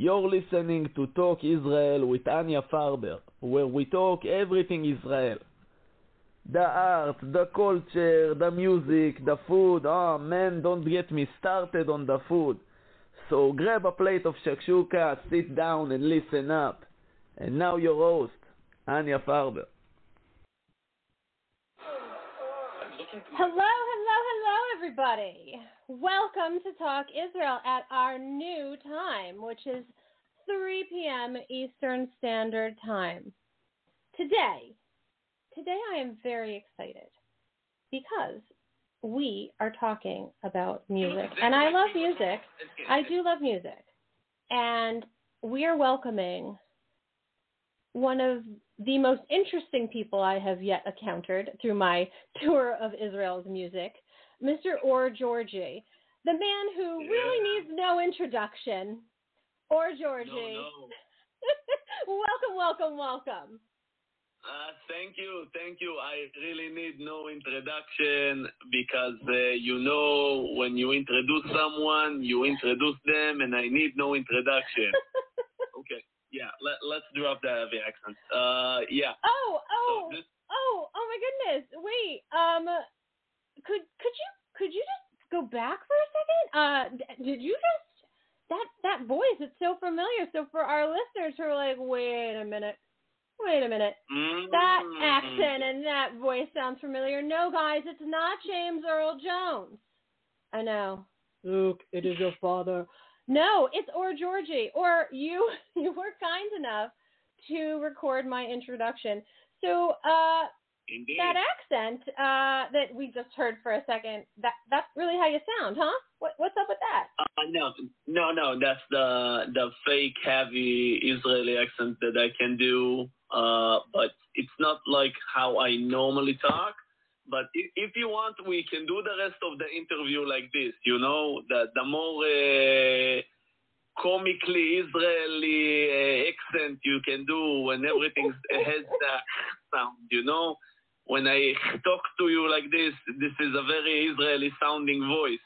You're listening to Talk Israel with Anya Farber, where we talk everything Israel. The art, the culture, the music, the food. Oh man, don't get me started on the food. So grab a plate of shakshuka, sit down and listen up. And now your host, Anya Farber. Hello, hello, everybody. Welcome to Talk Israel at our new time, which is 3 p.m. Eastern Standard Time. Today, today I am very excited because we are talking about music. And I love music. I do love music. And we are welcoming one of the most interesting people I have yet encountered through my tour of Israel's music, Mr. Or Gorgi, the man who Yeah. really needs no introduction. Or Gorgi. No, no. welcome, welcome, welcome. Uh, thank you, thank you. I really need no introduction because uh, you know when you introduce someone, you introduce them, and I need no introduction. okay, yeah. Let, let's drop the heavy accent. Uh, yeah. Oh, oh, So this, oh, oh my goodness. Wait, um could could you could you just go back for a second? Uh did you just that that voice it's so familiar. So for our listeners who are like, "Wait a minute. Wait a minute. That Mm. accent and that voice sounds familiar." No, guys, it's not James Earl Jones. I know. Luke, it is your father. No, it's or Gorgi. Or you you were kind enough to record my introduction. So, uh Indeed. that accent uh, that we just heard for a second, that that's really how you sound, huh? What, what's up with that? Uh, no, no, no. That's the the fake heavy Israeli accent that I can do. Uh, but it's not like how I normally talk. But if, if you want, we can do the rest of the interview like this. You know, the the more uh, comically Israeli uh, accent you can do when everything has that sound. You know, when I talk to you like this, this is a very Israeli sounding voice.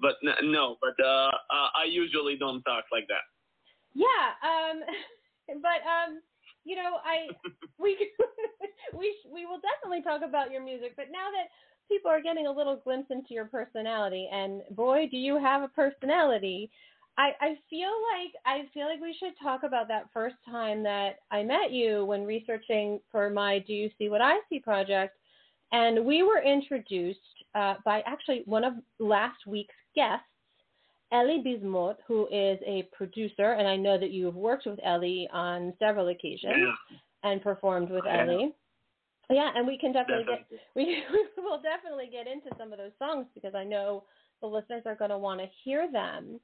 But n- no, but uh, uh, I usually don't talk like that. Yeah, um, but um, you know, I we we we will definitely talk about your music. But now that people are getting a little glimpse into your personality, and boy, do you have a personality. I, I feel like I feel like we should talk about that first time that I met you when researching for my Do You See What I See project, and we were introduced uh, by actually one of last week's guests, Ellie Bismuth, who is a producer, and I know that you have worked with Ellie on several occasions Yeah, and performed with Yeah. Ellie. Yeah, and we can definitely get we we will definitely get into some of those songs because I know the listeners are going to want to hear them.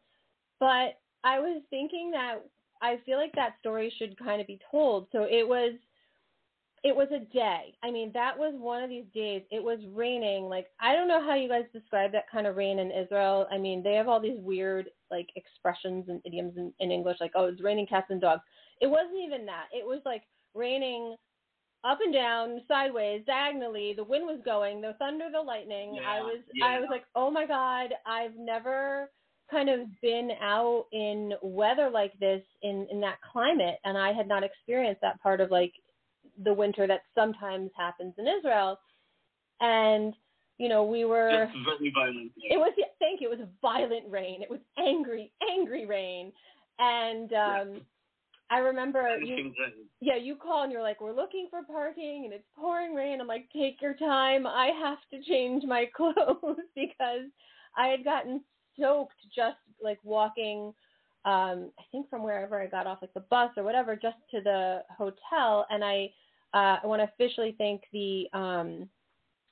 But I was thinking that I feel like that story should kind of be told. So it was it was a day. I mean, that was one of these days. It was raining. Like I don't know how you guys describe that kind of rain in Israel. I mean, they have all these weird like expressions and idioms in, in English, like oh, it's raining cats and dogs. It wasn't even that. It was like raining up and down, sideways, diagonally. The wind was going, the thunder, the lightning. I was yeah. I was like, "Oh my god, I've never kind of been out in weather like this in in that climate and I had not experienced that part of like the winter that sometimes happens in Israel." And you know, we were very violent. it was thank you. It was violent rain. It was angry, angry rain. And um I remember you yeah, you call and you're like, we're looking for parking and it's pouring rain. I'm like, take your time. I have to change my clothes because I had gotten soaked just like walking, um, I think from wherever I got off, like the bus or whatever, just to the hotel. And I, uh, I want to officially thank the, um,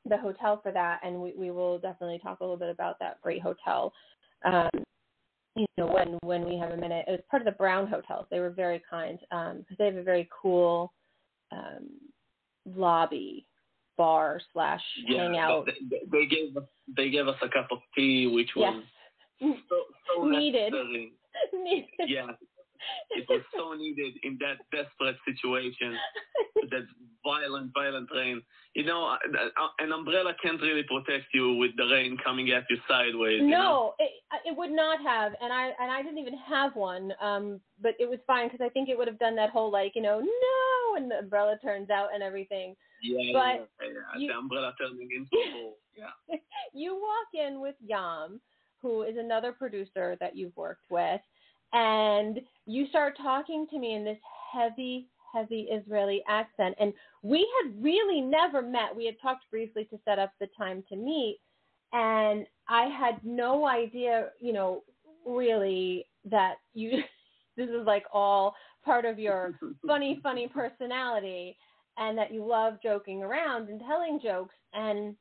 the hotel for that. And we, we will definitely talk a little bit about that great hotel. Um, you know, when when we have a minute. It was part of the Brown Hotels. They were very kind um because they have a very cool um, lobby bar slash Yeah, hangout. they, they gave us they gave us a cup of tea, which was Yes, so, so Needed. Needed. Yeah, it was so needed in that desperate situation. that violent, violent rain. You know, uh, uh, an umbrella can't really protect you with the rain coming at you sideways. you know? no, it, it would not have, and I and I didn't even have one. Um, but it was fine because I think it would have done that whole like you know no, and the umbrella turns out and everything. Yeah, but yeah, yeah. You, the umbrella turning into Yeah. you walk in with Yam, who is another producer that you've worked with, and you start talking to me in this heavy, heavy Israeli accent. And we had really never met. We had talked briefly to set up the time to meet and I had no idea, you know, really that you this is like all part of your funny, funny personality, and that you love joking around and telling jokes, and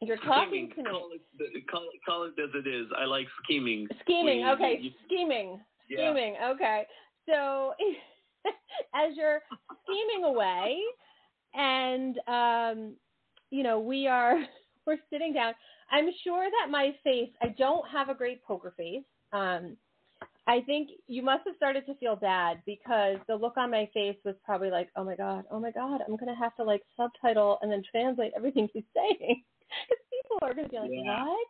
you're talking scheming. to call me. It, call, call, it as it is. I like scheming. Scheming, okay, you- scheming, Yeah. scheming, okay. So as you're scheming away, and um, you know, we are we're sitting down. I'm sure that my face, I don't have a great poker face. Um, I think you must have started to feel bad because the look on my face was probably like, oh my God, oh my God, I'm going to have to like subtitle and then translate everything he's saying. Because people are going to be like, Yeah. what?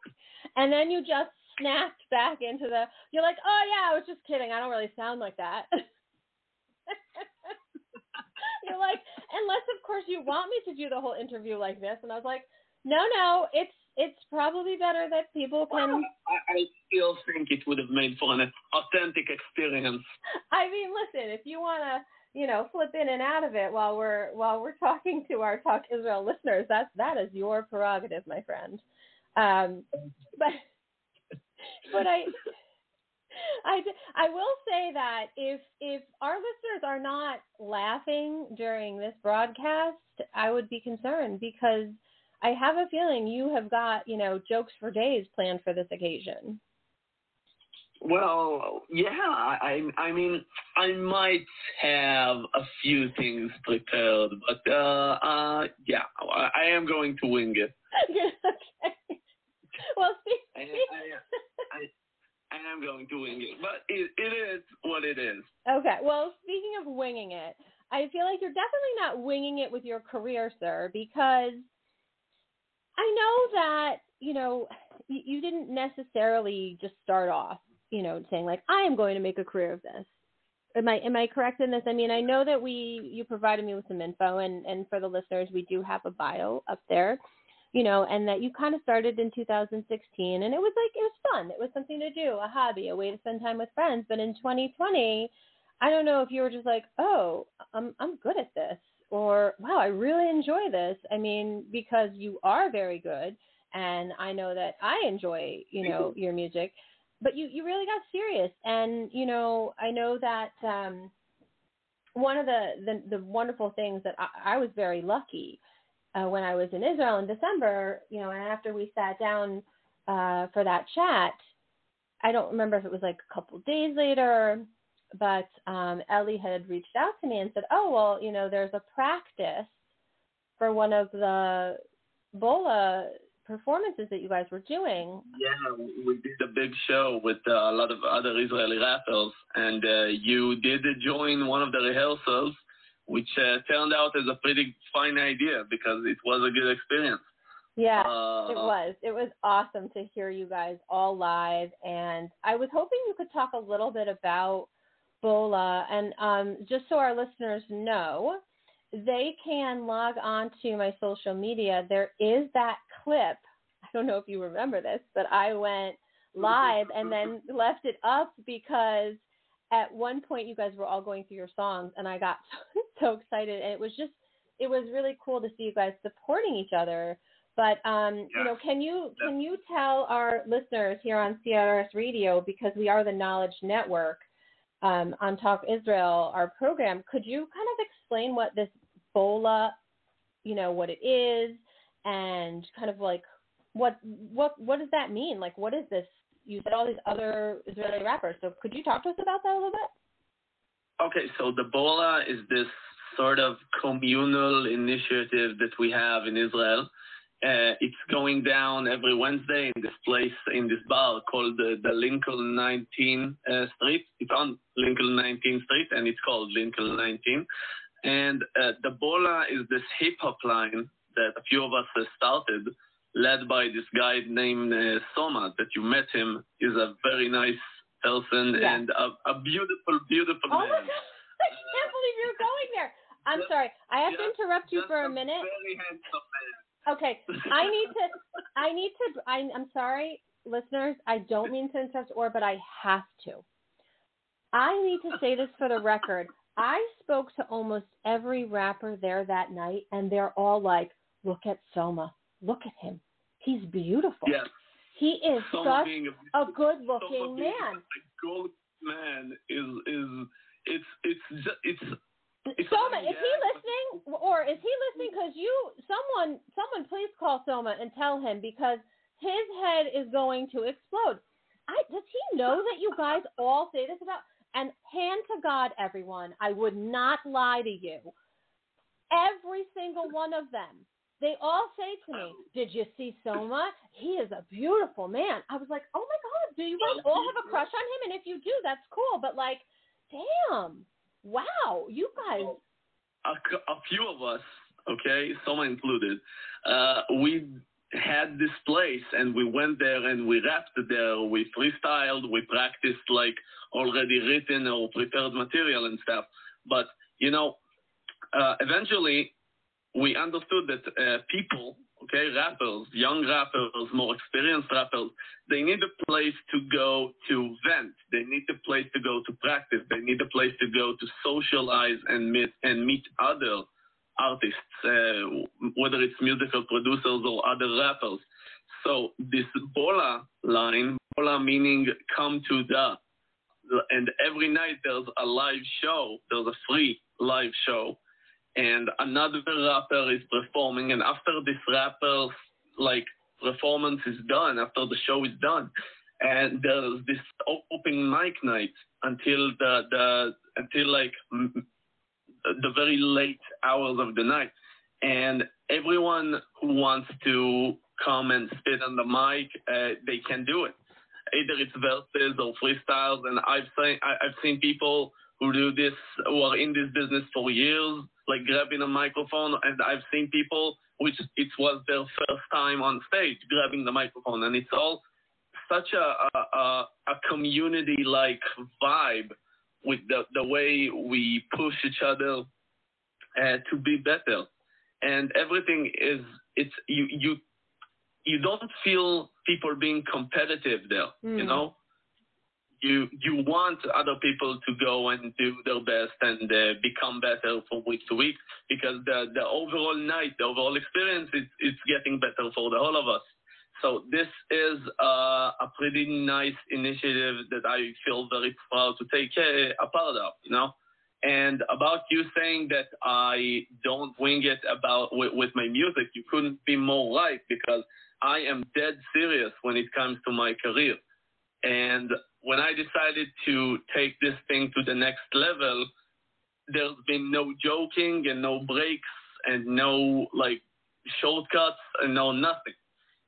And then you just snapped back into the, you're like, oh yeah, I was just kidding. I don't really sound like that. you're like, unless of course you want me to do the whole interview like this. And I was like, no, no, it's it's probably better that people Well, can. I, I still think it would have made for an authentic experience. I mean, listen, if you want to, you know, flip in and out of it while we're while we're talking to our Talk Israel listeners, that's that is your prerogative, my friend. Um, but but I will say that if if our listeners are not laughing during this broadcast, I would be concerned because I have a feeling you have got you know jokes for days planned for this occasion. Well, yeah, I, I mean, I might have a few things prepared, but uh, uh, yeah, I, I am going to wing it. okay. Well, speak, I, I, I, I am going to wing it, but it, it is what it is. okay. Well, speaking of winging it, I feel like you're definitely not winging it with your career, sir, because I know that you know you, you didn't necessarily just start off, you know, saying like I am going to make a career of this. Am I am I correct in this? I mean, I know that we you provided me with some info, and and for the listeners, we do have a bio up there, you know, and that you kind of started in 2016, and it was like it was fun. It was something to do, a hobby, a way to spend time with friends. But in 2020, I don't know if you were just like, oh, I'm I'm good at this, or wow, I really enjoy this. I mean, because you are very good, and I know that I enjoy, you know, your music. But you you really got serious, and you know, I know that um, one of the, the the wonderful things that I, I was very lucky uh, when I was in Israel in December, you know, and after we sat down uh, for that chat, I don't remember if it was like a couple days later, but um, Ellie had reached out to me and said, "Oh, well, you know, there's a practice for one of the Bola performances that you guys were doing." Yeah, we did a big show with uh, a lot of other Israeli rappers, and uh, you did join one of the rehearsals, which uh, turned out as a pretty fine idea because it was a good experience. Yeah, Uh, it was. It was awesome to hear you guys all live, and I was hoping you could talk a little bit about Bola, and um, just so our listeners know, they can log on to my social media. There is that clip. I don't know if you remember this, but I went live and then left it up because at one point you guys were all going through your songs, and I got so excited, and it was just it was really cool to see you guys supporting each other. But um, you know, can you can you tell our listeners here on CRS Radio because we are the Knowledge Network um, on Talk Israel, our program? Could you kind of explain what this Bola, you know, what it is, and kind of like what what what does that mean? Like, what is this? You said all these other Israeli rappers, so could you talk to us about that a little bit? Okay, so the Bola is this sort of communal initiative that we have in Israel. Uh, it's going down every Wednesday in this place, in this bar called the, the Lincoln 19 uh, Street. It's on Lincoln 19 Street and it's called Lincoln 19. And uh, the Bola is this hip hop line that a few of us started led by this guy named uh, Soma that you met him. He's a very nice person Yeah. and a, a beautiful, beautiful Oh my man. god! I can't believe you're going there. I'm sorry. I have to interrupt you Just for a minute. Very handsome man. Okay, I need to. I need to. I, I'm sorry, listeners. I don't mean to interrupt, or but I have to. I need to say this for the record. I spoke to almost every rapper there that night, and they're all like, "Look at Soma. Look at him. He's beautiful. Yes. He is Soma such a, a good-looking man." A good man is is it's it's ju- it's It's Soma, is he listening, or is he listening? Because you, someone, someone, please call Soma and tell him because his head is going to explode. I does he know that you guys all say this about? And hand to God, everyone, I would not lie to you. Every single one of them, they all say to me, "Did you see Soma? He is a beautiful man." I was like, "Oh my God, do you guys all have a crush on him? And if you do, that's cool. But like, damn, wow, you guys." a, a few of us, okay, Soma included, uh, we had this place and we went there and we rapped there, we freestyled, we practiced like already written or prepared material and stuff. But, you know, uh, eventually we understood that uh, people, okay, rappers, young rappers, more experienced rappers, they need a place to go to vent. They need a place to go to practice. They need a place to go to socialize and meet and meet other artists, uh, whether it's musical producers or other rappers. So this Bola line, Bola meaning come to the, and every night there's a live show. There's a free live show and another rapper is performing and after this rapper's like performance is done after the show is done and there's this open mic night until the the until like the very late hours of the night. And everyone who wants to come and spit on the mic uh, they can do it. Either it's verses or freestyles and i've seen i've seen people who do this who are in this business for years like grabbing a microphone and I've seen people which it was their first time on stage grabbing the microphone and it's all such a a, a, community like vibe with the, the way we push each other uh, to be better and everything is it's you you you don't feel people being competitive there you Mm. know you you want other people to go and do their best and uh, become better from week to week because the the overall night, the overall experience, it's it's getting better for the whole of us. So this is uh, a pretty nice initiative that I feel very proud to take a part of. You know. And about you saying that I don't wing it about with, with my music, you couldn't be more right because I am dead serious when it comes to my career. And when I decided to take this thing to the next level, there's been no joking and no breaks and no like shortcuts and no nothing.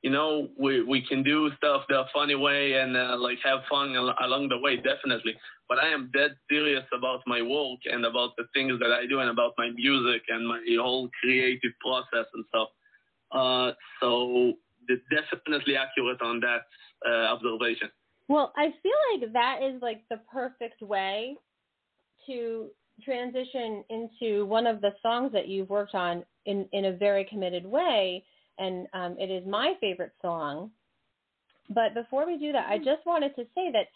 You know, we we can do stuff the funny way and uh, like have fun al- along the way, definitely. But I am dead serious about my work and about the things that I do and about my music and my whole creative process and stuff. Uh, so definitely accurate on that uh, observation. Well, I feel like that is like the perfect way to transition into one of the songs that you've worked on in, in a very committed way. And um, it is my favorite song. But before we do that, I just wanted to say that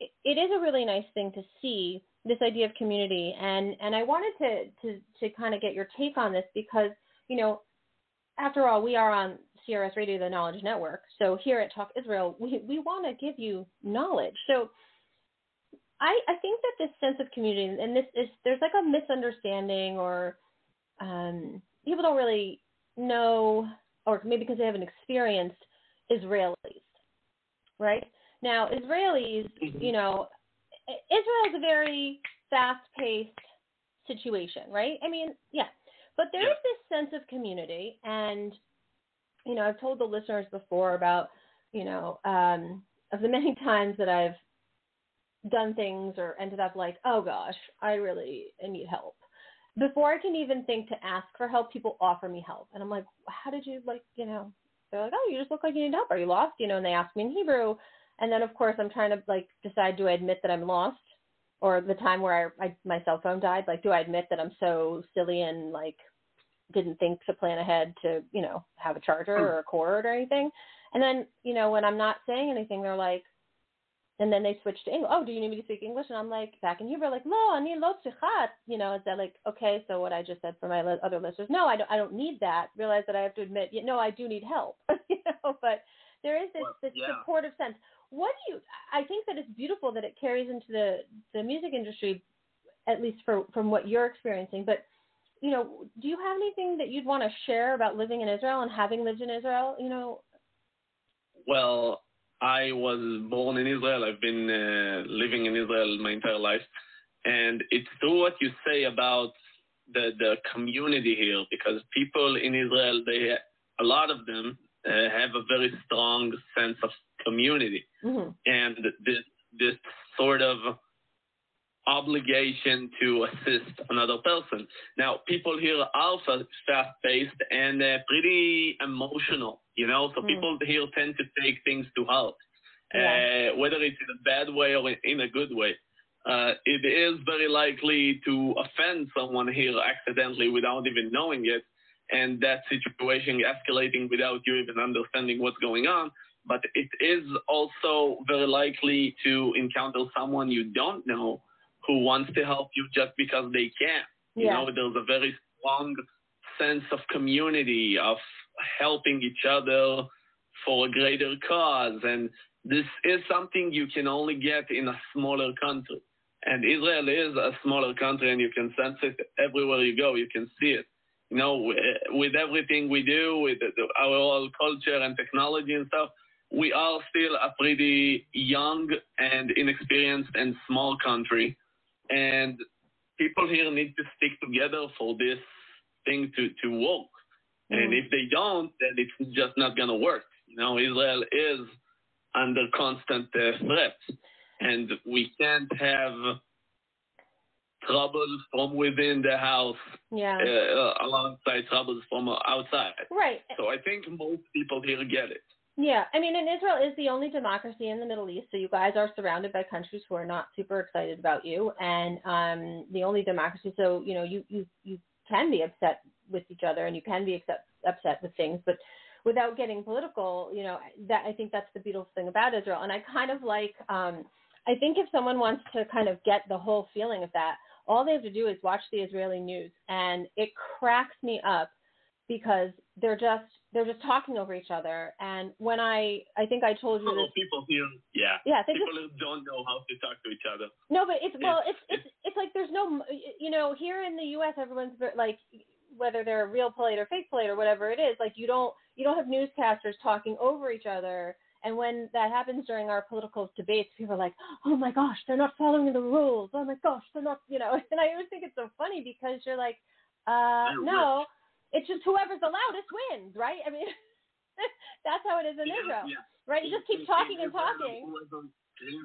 it, it is a really nice thing to see this idea of community. And, and I wanted to, to, to kind of get your take on this because, you know, after all, we are on CRS Radio, the Knowledge Network. So here at Talk Israel, we, we want to give you knowledge. So I, I think that this sense of community, and this is, there's like a misunderstanding or um, people don't really know, or maybe because they haven't experienced Israelis, right? Now, Israelis, you know, Israel is a very fast-paced situation, right? I mean, yeah, but there is this sense of community, and you know, I've told the listeners before about, you know, um, of the many times that I've done things or ended up like, oh gosh, I really need help. Before I can even think to ask for help, people offer me help, and I'm like, how did you like, you know, they're like, oh, you just look like you need help. Are you lost? You know, and they ask me in Hebrew, and then of course I'm trying to like decide do I admit that I'm lost, or the time where I, I my cell phone died, like do I admit that I'm so silly and like didn't think to plan ahead to you know have a charger mm. or a cord or anything, and then you know when I'm not saying anything, they're like and then they switch to English. Oh, do you need me to speak English? And I'm like, back in Hebrew, like, no, lo, ani lo tzichat. You know, is that like, okay, so what I just said for my other listeners, no, I don't, I don't need that. Realize that I have to admit, you know, I do need help. you know, but there is this, this yeah. supportive sense. What do you? I think that it's beautiful that it carries into the the music industry, at least for from what you're experiencing. But you know, do you have anything that you'd want to share about living in Israel and having lived in Israel? You know, Well, I was born in Israel. I've been uh, living in Israel my entire life, and it's true what you say about the the community here because people in Israel, they a lot of them uh, have a very strong sense of community hmm and this this sort of obligation to assist another person. Now, people here are fast paced and uh, pretty emotional, you know, so Mm. people here tend to take things to heart, Yeah. uh, whether it's in a bad way or in a good way. Uh, it is very likely to offend someone here accidentally without even knowing it, and that situation escalating without you even understanding what's going on. But it is also very likely to encounter someone you don't know who wants to help you just because they can. You Yeah. know, there's a very strong sense of community, of helping each other for a greater cause. And this is something you can only get in a smaller country. And Israel is a smaller country, and you can sense it everywhere you go. You can see it. You know, with everything we do, with our whole culture and technology and stuff, we are still a pretty young and inexperienced and small country. And people here need to stick together for this thing to, to work. And Mhm. if they don't, then it's just not going to work. You know, Israel is under constant uh, threat, and we can't have troubles from within the house yeah, uh, alongside troubles from outside. right. So I think most people here get it. Yeah, I mean, and Israel is the only democracy in the Middle East, so you guys are surrounded by countries who are not super excited about you, and um, the only democracy. So you know, you you you can be upset with each other, and you can be upset upset with things, but without getting political, you know, that I think that's the beautiful thing about Israel, and I kind of like. Um, I think if someone wants to kind of get the whole feeling of that, all they have to do is watch the Israeli news, and it cracks me up because they're just they're just talking over each other. And when I I think I told you this. people here, yeah, Yeah, they people just here don't know how to talk to each other. no, but it's well, it's It's- it's it's like there's no you know here in the U.S. everyone's like whether they're a real polite or fake polite or whatever it is like you don't you don't have newscasters talking over each other. And when that happens during our political debates, people are like, "Oh my gosh, they're not following the rules. Oh my gosh, they're not," you know. And I always think it's so funny because you're like, uh, "No, it's just whoever's the loudest wins, right?" I mean, that's how it is in Yeah, Israel, yeah. right? You just keep talking and talking. Whoever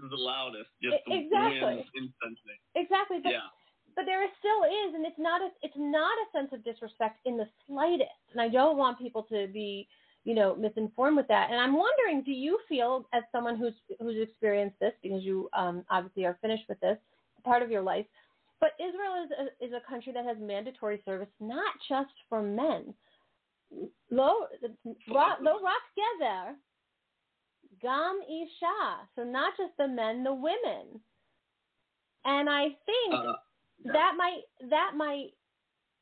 the loudest just exactly. wins instantly. Exactly, but yeah. but there still is, and it's not a it's not a sense of disrespect in the slightest. And I don't want people to be, you know, misinformed with that. And I'm wondering, do you feel, as someone who's who's experienced this, because you um, obviously are finished with this part of your life, but Israel is a, is a country that has mandatory service, not just for men. Lo lo rak gezer, gam isha. So not just the men, the women. And I think Uh, yeah. that might that might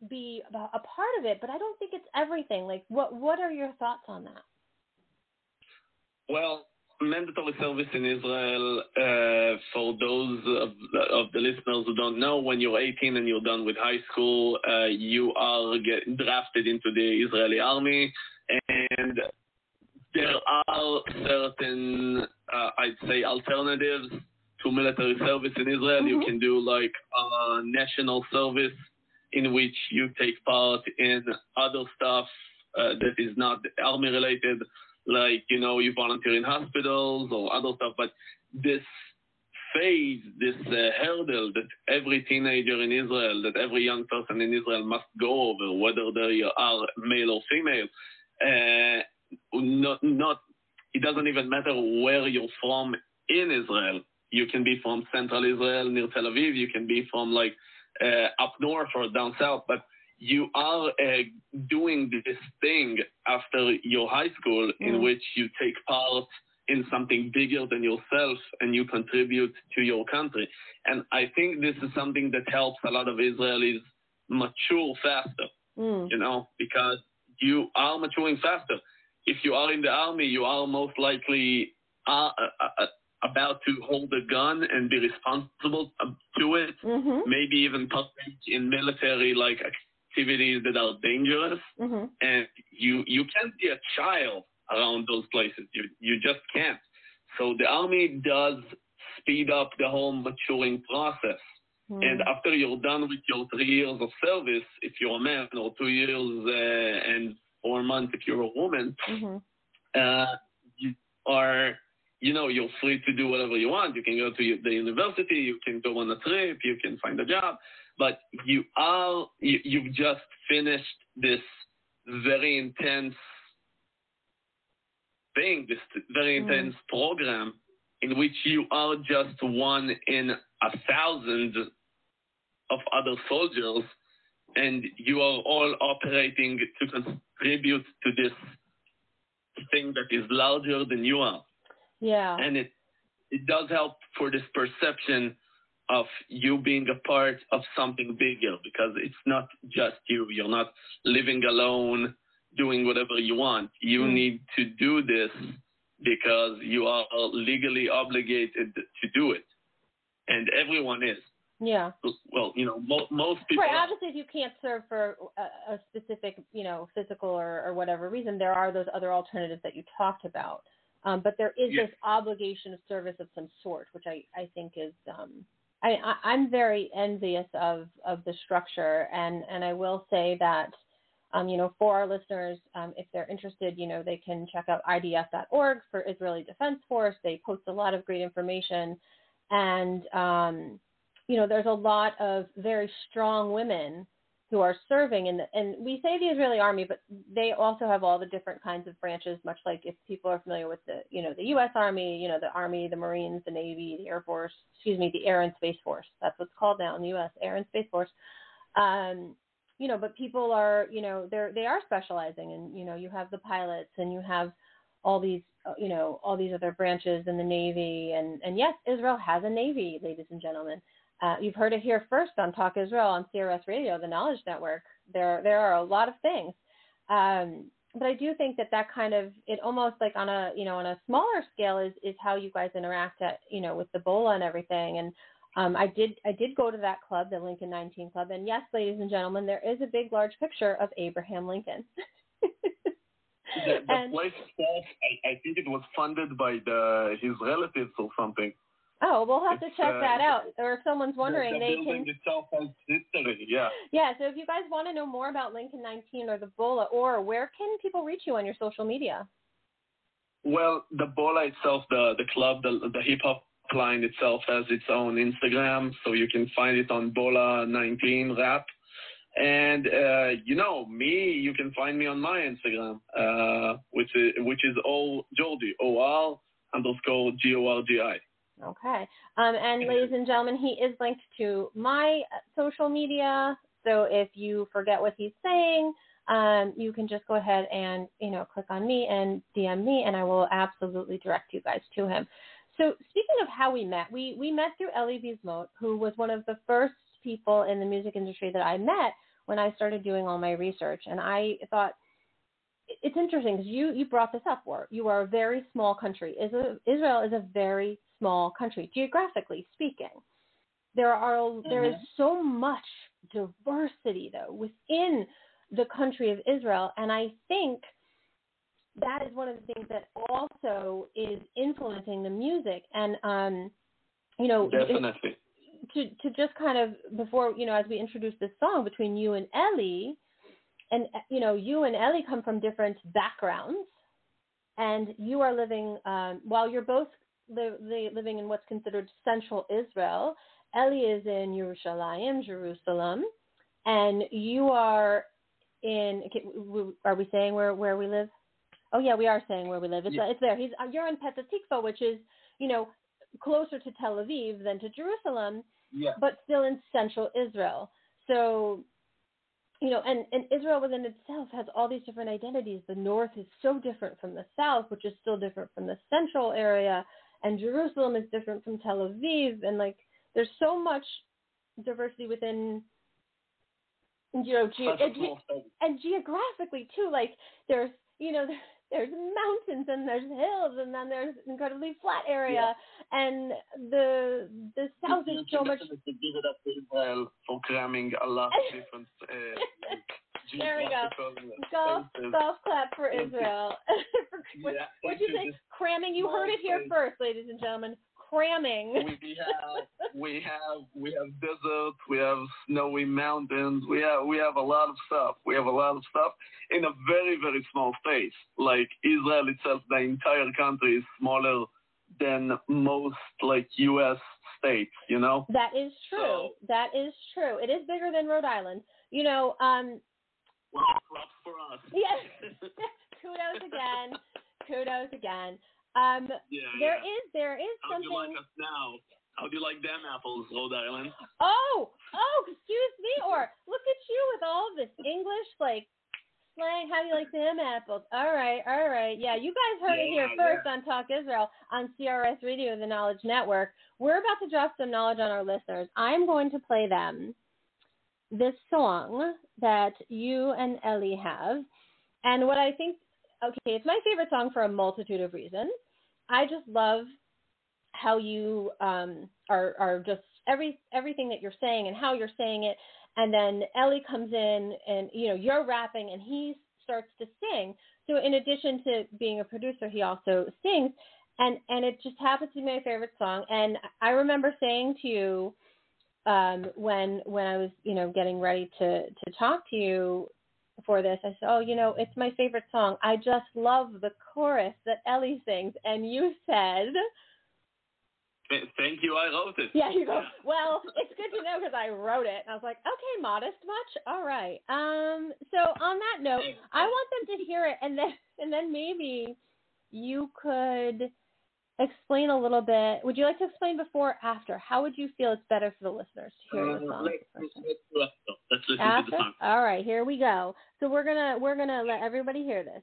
be a a part of it, but I don't think it's everything. Like, what what are your thoughts on that? Well, mandatory service in Israel, uh, for those of, of the listeners who don't know, when you're 18 and you're done with high school, uh, you are get drafted into the Israeli army, and there are certain, uh, I'd say, alternatives to military service in Israel. You Mhm. can do like a national service in which you take part in other stuff uh, that is not army related, like you know you volunteer in hospitals or other stuff. But this phase, this uh, hurdle that every teenager in Israel, that every young person in Israel must go over, whether they are male or female, uh, not not it doesn't even matter where you're from in Israel. You can be from central Israel near Tel Aviv. You can be from like uh, up north or down south, but you are uh, doing this thing after your high school mm. in which you take part in something bigger than yourself and you contribute to your country. And I think this is something that helps a lot of Israelis mature faster, mm. you know, because you are maturing faster. If you are in the army, you are most likely uh, uh, uh about to hold a gun and be responsible to it, mm-hmm. maybe even partake in military like activities that are dangerous. Mm-hmm. And you you can't be a child around those places. You you just can't. So the army does speed up the whole maturing process. Mm. And after you're done with your three years of service, if you're a man, or two years uh, and four months if you're a woman, mm-hmm. uh, you are, you know, you're free to do whatever you want. You can go to the university, you can go on a trip, you can find a job, but you are, you, you've just finished this very intense thing, this very mm-hmm. intense mm. program in which you are just one in a thousand of other soldiers and you are all operating to contribute to this thing that is larger than you are. Yeah. And it it does help for this perception of you being a part of something bigger because it's not just you. You're not living alone doing whatever you want. You mm. need to do this because you are legally obligated to do it. And everyone is. Yeah. Well, you know, mo- most people. Right. Obviously, if you can't serve for a, a specific, you know, physical or, or, whatever reason, there are those other alternatives that you talked about. Um, but there is this obligation of service of some sort, which I, I think is. Um, I, I, I'm very envious of, of the structure, and, and I will say that, um, you know, for our listeners, um, if they're interested, you know, they can check out IDF.org for Israeli Defense Force. They post a lot of great information, and um, you know, there's a lot of very strong women who are serving in the, and we say the Israeli army, but they also have all the different kinds of branches, much like if people are familiar with the, you know, the U.S. Army, you know, the Army, the Marines, the Navy, the Air Force, excuse me, the Air and Space Force. That's what's called now in the U.S. Air and Space Force. Um, you know, but people are, you know, they're they are specializing, and you know, you have the pilots, and you have all these, uh, you know, all these other branches in the Navy, and and yes, Israel has a Navy, ladies and gentlemen. Uh, you've heard it here first on Talk Israel on CRS Radio, the Knowledge Network. There, there are a lot of things, um, but I do think that that kind of it almost like on a you know on a smaller scale is is how you guys interact at you know with the Bola and everything. And um, I did I did go to that club, the Lincoln 19 Club, and yes, ladies and gentlemen, there is a big large picture of Abraham Lincoln. the, the and, place itself, I, I think it was funded by the his relatives or something. Oh, we'll have it's, to check uh, that out. Or if someone's wondering, the, the they can. itself has history. Yeah. Yeah. So if you guys want to know more about Lincoln 19 or the Bola, or where can people reach you on your social media? Well, the Bola itself, the the club, the the hip hop line itself has its own Instagram, so you can find it on Bola 19 Rap. And uh, you know me, you can find me on my Instagram, uh, which is which is O Gorgi O R underscore G O R G I. Okay. Um, and ladies and gentlemen, he is linked to my social media. So if you forget what he's saying, um, you can just go ahead and you know click on me and DM me, and I will absolutely direct you guys to him. So speaking of how we met, we we met through Ellie Bismuth, who was one of the first people in the music industry that I met when I started doing all my research, and I thought it's interesting because you you brought this up. Where you are a very small country. Israel is a very small country, geographically speaking. There are mm-hmm. there is mm-hmm. so much diversity though within the country of Israel, and I think that is one of the things that also is influencing the music. And um, you know, definitely. To to just kind of before you know, as we introduce this song between you and Ellie, and you know, you and Ellie come from different backgrounds, and you are living um, while you're both li- living in what's considered central Israel. Eli is in Yerushalayim, Jerusalem, and you are in. Are we saying where where we live? Oh yeah, we are saying where we live. It's yeah. it's there. He's uh, you're in Petah Tikva, which is you know closer to Tel Aviv than to Jerusalem, yeah. but still in central Israel. So you know, and, and Israel within itself has all these different identities. The north is so different from the south, which is still different from the central area, and Jerusalem is different from Tel Aviv, and like there's so much diversity within you know ge- and, ge- and geographically too like there's you know there's mountains and there's hills and then there's incredibly flat area yeah. and the the south is so much give it up to Israel for cramming a lot of different uh, there we go golf golf clap for Israel what, yeah, what'd you say cramming you heard it here first ladies and gentlemen cramming. We have we have we have desert, we have snowy mountains, we have we have a lot of stuff. We have a lot of stuff in a very very small space. Like Israel itself, the entire country is smaller than most like U.S. states. You know. That is true. So, that is true. It is bigger than Rhode Island. You know. Um, well, props for us. Yes. Kudos again. Kudos again. Um, yeah, there yeah. is there is How something. How do you like us now? How do you like them apples, Rhode Island? Oh, oh, excuse me. Or look at you with all this English like slang. How do you like them apples? All right, all right. Yeah, you guys heard yeah, it here first on Talk Israel on CRS Radio, the Knowledge Network. We're about to drop some knowledge on our listeners. I'm going to play them this song that you and Ellie have. And what I think okay, it's my favorite song for a multitude of reasons. I just love how you um, are are just every everything that you're saying and how you're saying it. And then Ellie comes in and you know you're rapping and he starts to sing. So in addition to being a producer, he also sings. And and it just happens to be my favorite song. And I remember saying to you um, when when I was you know getting ready to to talk to you for this. I said, "Oh, you know, it's my favorite song. I just love the chorus that Ellie sings." And you said, "Thank you, I wrote it." Yeah, you go. Well, it's good to know because I wrote it. And I was like, "Okay, modest much? All right." Um. So on that note, I want them to hear it, and then and then maybe you could explain a little bit. Would you like to explain before or after? How would you feel it's better for the listeners to hear uh, the song? Let's, let's, let's listen after? to the song. All right, here we go. So we're gonna we're gonna let everybody hear this.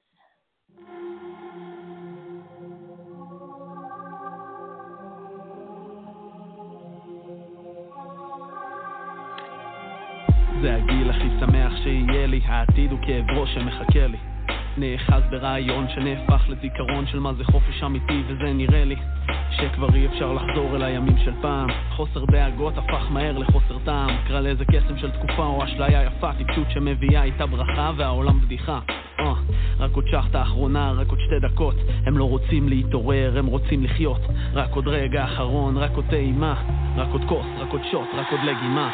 זה הגיל הכי שמח שיהיה לי, העתיד הוא כאב ראש שמחכה לי. נאחז ברעיון שנהפך לזיכרון של מה זה חופש אמיתי וזה נראה לי שכבר אי אפשר לחזור אל הימים של פעם. חוסר דאגות הפך מהר לחוסר טעם. קרא לאיזה קסם של תקופה או אשליה יפה טיפשות שמביאה איתה ברכה והעולם בדיחה. oh, רק עוד שחטה אחרונה, רק עוד שתי דקות. הם לא רוצים להתעורר, הם רוצים לחיות. רק עוד רגע אחרון, רק עוד טעימה. רק עוד כוס, רק עוד שוט, רק עוד לגימה.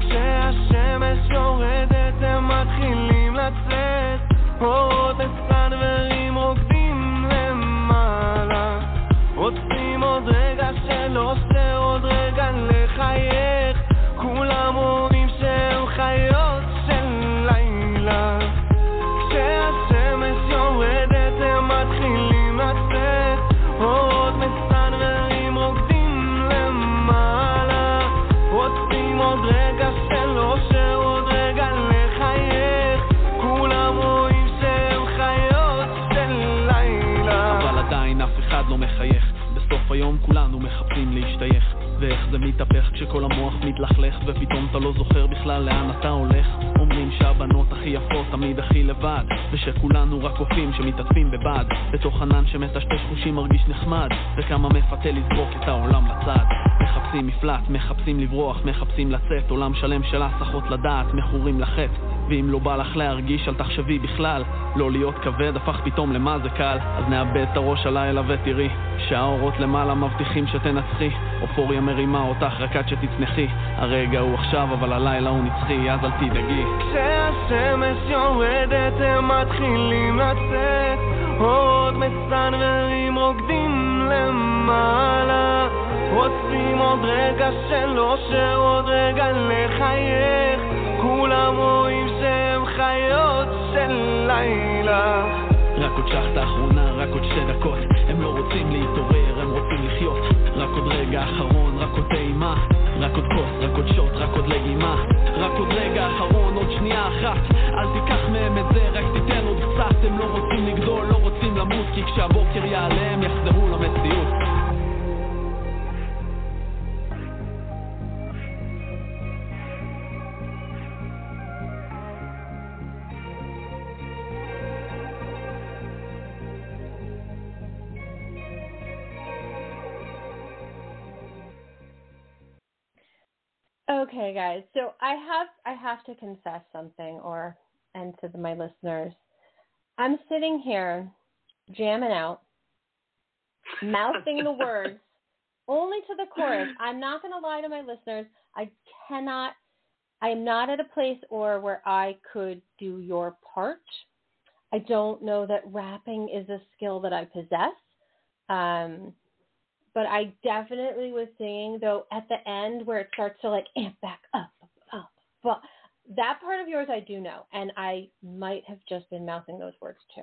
כשהשמש יורדת הם מתחילים לצאת Oh, that's kind of זה מתהפך כשכל המוח מתלכלך ופתאום אתה לא זוכר בכלל לאן אתה הולך. אומרים שהבנות הכי יפות תמיד הכי לבד ושכולנו רק קופים שמתעטפים בבד. בתוך ענן שמטשטש חושים מרגיש נחמד וכמה מפתה לזרוק את העולם לצד. מחפשים מפלט, מחפשים לברוח, מחפשים לצאת. עולם שלם של הסחות לדעת, מכורים לחטא ואם לא בא לך להרגיש אל תחשבי בכלל. לא להיות כבד הפך פתאום למה זה קל. אז נאבד את הראש הלילה ותראי שהאורות למעלה מבטיחים שתנצחי. אופוריה מרימה אותך רק עד שתצנחי. הרגע הוא עכשיו אבל הלילה הוא נצחי אז אל תדאגי. כשהשמש יורדת הם מתחילים לצאת. אורות מסנוורים רוקדים למעלה. רוצים עוד רגע של אושר עוד רגע לחייך רואים שהם חיות של לילה רק עוד שחט האחרונה, רק עוד שתי דקות. הם לא רוצים להתעורר, הם רוצים לחיות. רק עוד רגע אחרון, רק עוד טעימה. רק עוד כוס, רק עוד שוט, רק עוד לגימה. רק עוד רגע אחרון, עוד שנייה אחת. אל תיקח מהם את זה, רק תיתן עוד קצת. הם לא רוצים לגדול, לא רוצים למות, כי כשהבוקר יעלה הם יחזרו למציאות. Guys. So I have I have to confess something, or and to the, my listeners, I'm sitting here jamming out, mouthing the words only to the chorus. I'm not going to lie to my listeners. I cannot. I am not at a place or where I could do your part. I don't know that rapping is a skill that I possess. Um, but I definitely was singing though at the end where it starts to like amp back up, up, but that part of yours I do know, and I might have just been mouthing those words too.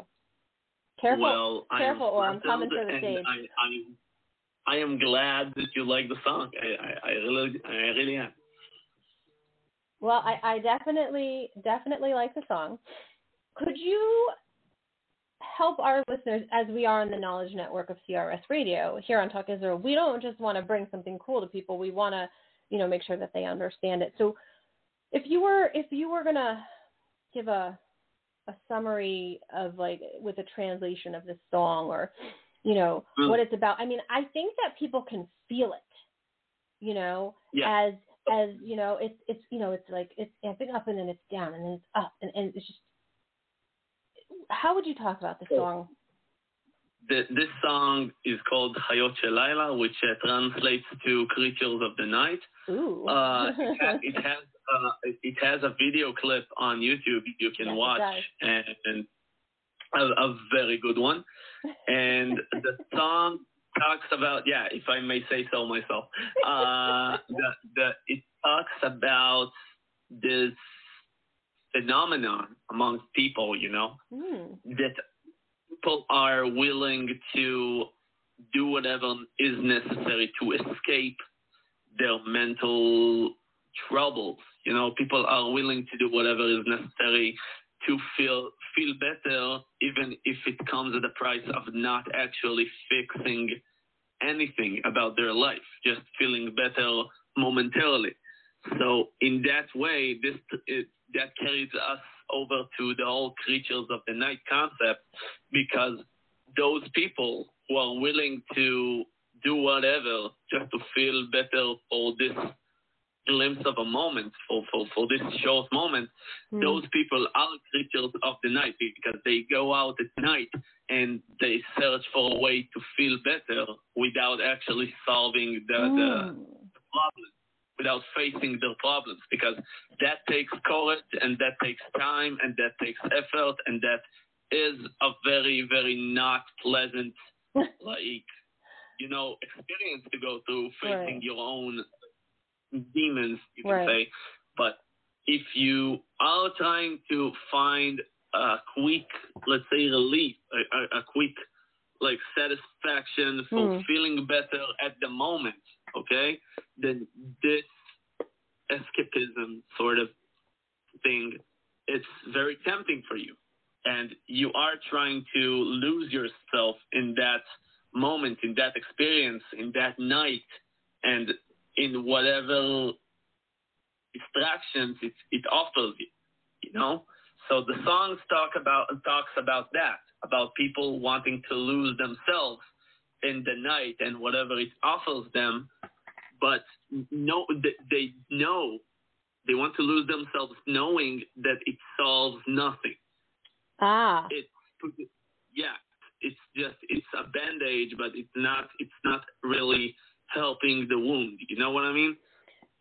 Careful, well, careful, or I'm coming for the stage. I, I, I am glad that you like the song. I, I, I really, I really am. Well, I, I definitely, definitely like the song. Could you help our listeners as we are in the knowledge network of CRS Radio here on Talk Israel. We don't just want to bring something cool to people. We want to, you know, make sure that they understand it. So if you were if you were going to give a a summary of like with a translation of this song or you know mm. what it's about. I mean, I think that people can feel it. You know, yeah. as as you know, it's it's you know, it's like it's amping up and then it's down and then it's up and, and it's just how would you talk about the song? The, this song is called Hayot Shelaila, which uh, translates to Creatures of the Night. Ooh. Uh, it, has, it, has uh, it has a video clip on YouTube you can yes, watch, and, and a, a, very good one. And the song talks about, yeah, if I may say so myself, uh, the, the, it talks about this phenomenon among people, you know, mm. that people are willing to do whatever is necessary to escape their mental troubles. You know, people are willing to do whatever is necessary to feel feel better, even if it comes at the price of not actually fixing anything about their life, just feeling better momentarily. So in that way, this it, that carries us over to the whole creatures of the night concept because those people who are willing to do whatever just to feel better for this glimpse of a moment, for, for, for this short moment, mm. those people are creatures of the night because they go out at night and they search for a way to feel better without actually solving the, mm. the, hmm. the problem without facing their problems because that takes courage and that takes time and that takes effort and that is a very very not pleasant like you know experience to go through facing right. your own demons you can right. say but if you are trying to find a quick let's say relief a, a, a quick like satisfaction for mm. feeling better at the moment okay, then this escapism sort of thing, it's very tempting for you. And you are trying to lose yourself in that moment, in that experience, in that night, and in whatever distractions it, it offers you, you know? So the songs talk about talks about that, about people wanting to lose themselves in the night and whatever it offers them, but no, they know they want to lose themselves knowing that it solves nothing. Ah. It's yeah, it's just it's a band aid, but it's not it's not really helping the wound. You know what I mean?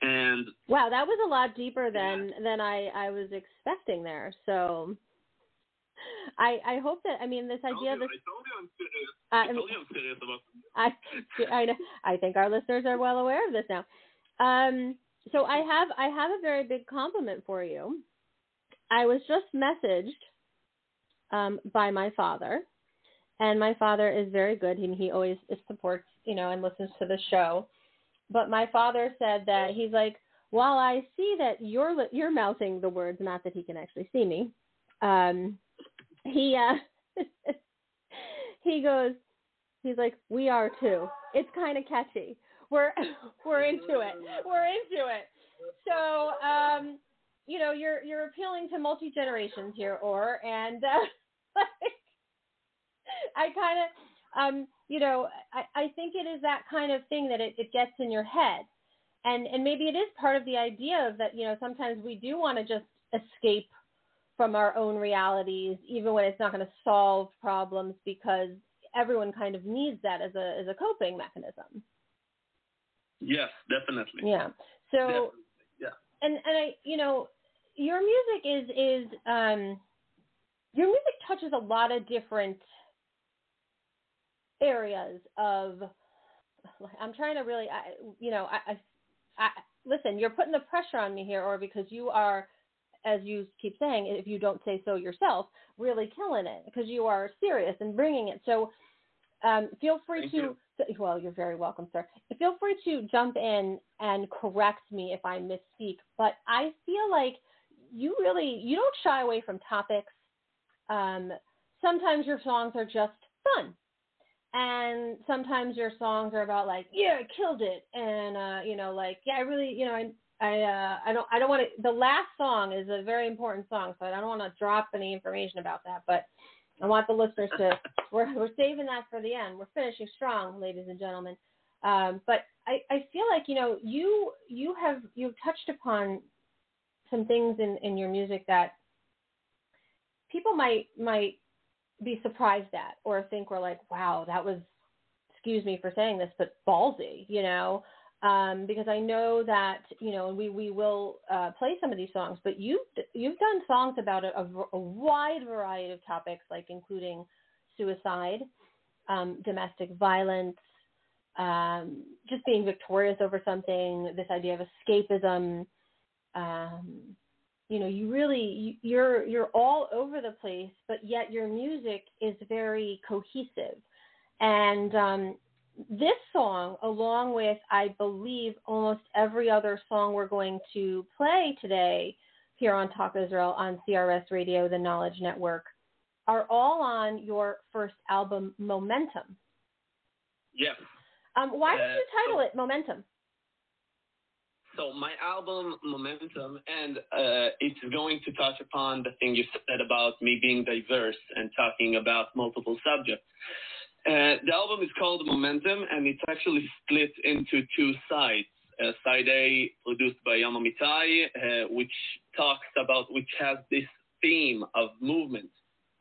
And wow, that was a lot deeper than yeah. than I I was expecting there. So I I hope that I mean this idea of this. I told you I'm serious. Uh, I, told you I'm serious about. I I know. I think our listeners are well aware of this now. Um. So I have I have a very big compliment for you. I was just messaged um, by my father, and my father is very good. He he always supports, you know, and listens to the show. But my father said that he's like, while I see that you're you're mouthing the words, not that he can actually see me, um, he uh, he goes, he's like, we are too. It's kind of catchy. We're we're into it. We're into it. So um, you know, you're you're appealing to multi generations here, or and uh, like I kind of um, you know, I, I think it is that kind of thing that it, it gets in your head. And and maybe it is part of the idea of that, you know, sometimes we do want to just escape from our own realities, even when it's not going to solve problems, because everyone kind of needs that as a as a coping mechanism. Yes, definitely. Yeah. So definitely. yeah. And and I you know, your music is is um your music touches a lot of different areas of I'm trying to really I, you know I, I, I listen you're putting the pressure on me here or because you are as you keep saying if you don't say so yourself really killing it because you are serious and bringing it. So um, feel free Thank to you. well you're very welcome sir. Feel free to jump in and correct me if I misspeak but I feel like you really you don't shy away from topics. Um, sometimes your songs are just fun and sometimes your songs are about like yeah i killed it and uh you know like yeah i really you know i i uh i don't i don't want to the last song is a very important song so i don't want to drop any information about that but i want the listeners to we're we're saving that for the end. We're finishing strong ladies and gentlemen. Um but i i feel like you know you you have you've touched upon some things in in your music that people might might be surprised at or think we're like, wow, that was, excuse me for saying this, but ballsy, you know, um, because I know that you know we we will uh, play some of these songs, but you you've done songs about a, a, wide variety of topics, like including suicide, um, domestic violence, um, just being victorious over something, this idea of escapism. Um, you know you really you're you're all over the place but yet your music is very cohesive and um, this song along with i believe almost every other song we're going to play today here on talk israel on crs radio the knowledge network are all on your first album momentum. Yes. Um, why did Uh, you title so- it momentum? So my album Momentum, and uh, it's going to touch upon the thing you said about me being diverse and talking about multiple subjects. Uh, the album is called Momentum, and it's actually split into two sides. Uh, side A, produced by Yam Amitai, uh, which talks about, which has this theme of movement,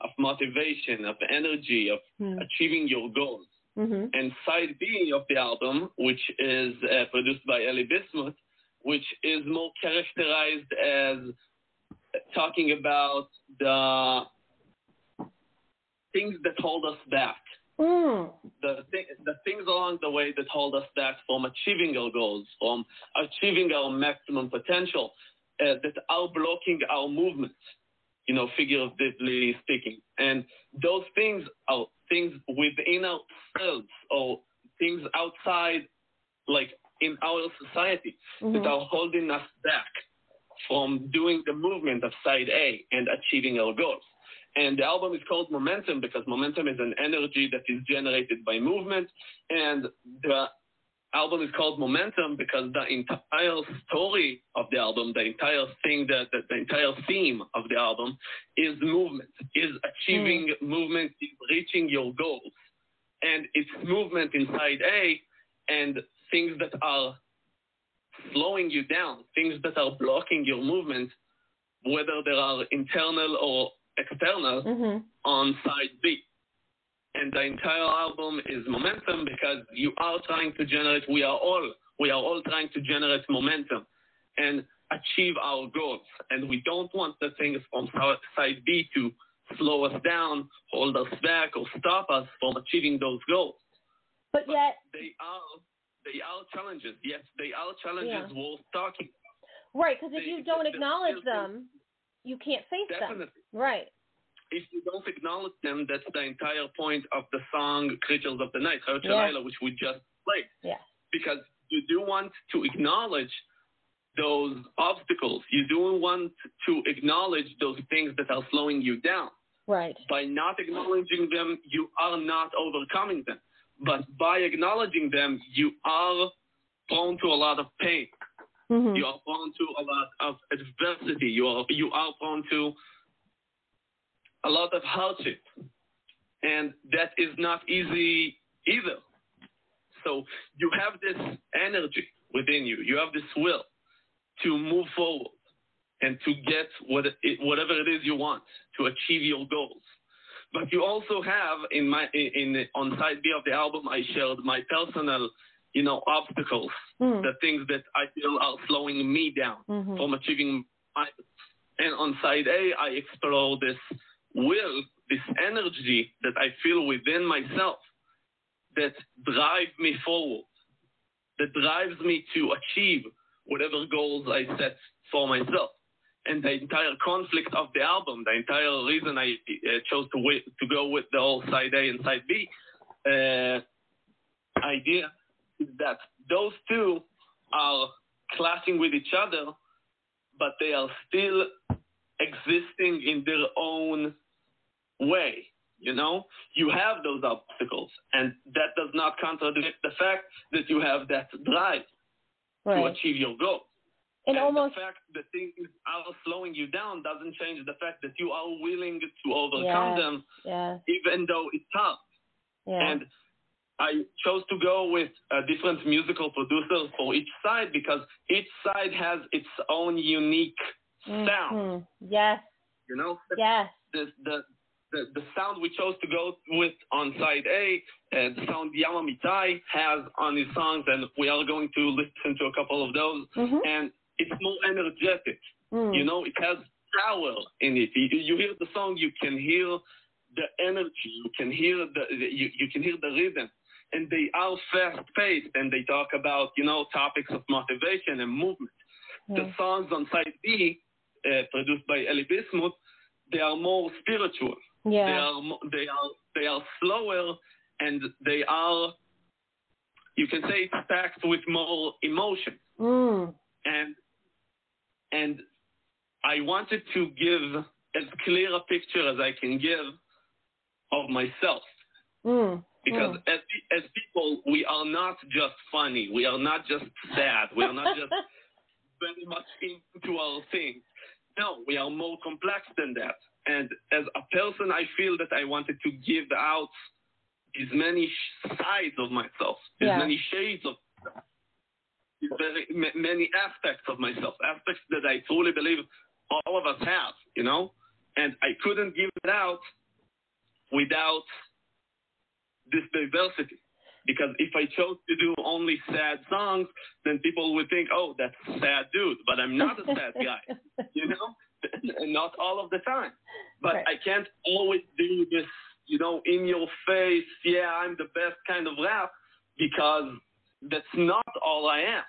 of motivation, of energy, of Hmm. achieving your goals. mm-hmm. And side B of the album, which is uh, produced by Eli Bismuth, which is more characterized as talking about the things that hold us back, mm. the, th- the things along the way that hold us back from achieving our goals, from achieving our maximum potential, uh, that are blocking our movement, you know, figuratively speaking. And those things are things within ourselves or things outside, like in our society, Mhm. that are holding us back from doing the movement of side A and achieving our goals. And the album is called Momentum because momentum is an energy that is generated by movement. And the album is called Momentum because the entire story of the album, the entire thing that, that the entire theme of the album is movement, is achieving hmm. movement, is reaching your goals. And it's movement inside A and things that are slowing you down, things that are blocking your movement, whether they are internal or external, Mm-hmm. on side B. And the entire album is momentum because you are trying to generate, we are all, we are all trying to generate momentum and achieve our goals. And we don't want the things from side B to slow us down, hold us back, or stop us from achieving those goals. But But yet, they are, they are challenges. Yes, they are challenges Yeah. worth talking. right? Because if you don't acknowledge them, you can't face them. Right. if you don't acknowledge them, that's the entire point of the song "Creatures of the Night," Yeah. which we just played. Yeah. Because you do want to acknowledge those obstacles. You do want to acknowledge those things that are slowing you down. Right. By not acknowledging them, you are not overcoming them. But by acknowledging them, you are prone to a lot of pain. Mhm. You are prone to a lot of adversity. You are you are prone to a lot of hardship, and that is not easy either. So you have this energy within you. You have this will to move forward and to get what it, whatever it is you want to achieve your goals. But you also have in my in, in on side B of the album, I shared my personal, you know, obstacles, Mm. the things that I feel are slowing me down Mhm. from achieving my. And on side A, I explore this will, this energy that I feel within myself that drives me forward, that drives me to achieve whatever goals I set for myself. And the entire conflict of the album, the entire reason I uh, chose to wait, to go with the whole side A and side B uh, idea that those two are clashing with each other, but they are still existing in their own way. You know, you have those obstacles, and that does not contradict the fact that you have that drive to achieve your goal. And And almost the fact that things are slowing you down doesn't change the fact that you are willing to overcome Yeah. them, yeah. even though it's tough. Yeah. And I chose to go with a different musical producer for each side because each side has its own unique sound. Mhm. Yes. You know, Yes. the, the the the sound we chose to go with on side A, uh, the sound Yam Amitai has on his songs, and we are going to listen to a couple of those. Mhm. And it's more energetic. Mm. You know, it has power in it. You, you hear the song, you can hear the energy, you can hear the you, you can hear the rhythm, and they are fast paced, and they talk about you know topics of motivation and movement. The Mm. songs on side B, uh, produced by Eli Bismuth, they are more spiritual. Yeah. They are they are they are slower, and they are you can say it's packed with more emotion Mm. and and I wanted to give as clear a picture as I can give of myself Mm. Because Mm. as as people we are not just funny. We are not just sad. We are not just very much into our thing no we are more complex than that. And as a person I feel that I wanted to give out these many sides of myself these Yeah. many shades of these very ma- many aspects of myself aspects that I truly believe all of us have you know? And I couldn't give it out without this diversity. Because if I chose to do only sad songs, then people would think, oh, that's a sad dude. But I'm not a sad guy, you know? not all of the time. But Right. I can't always do this, you know, in your face, yeah, I'm the best kind of rap, because that's not all I am.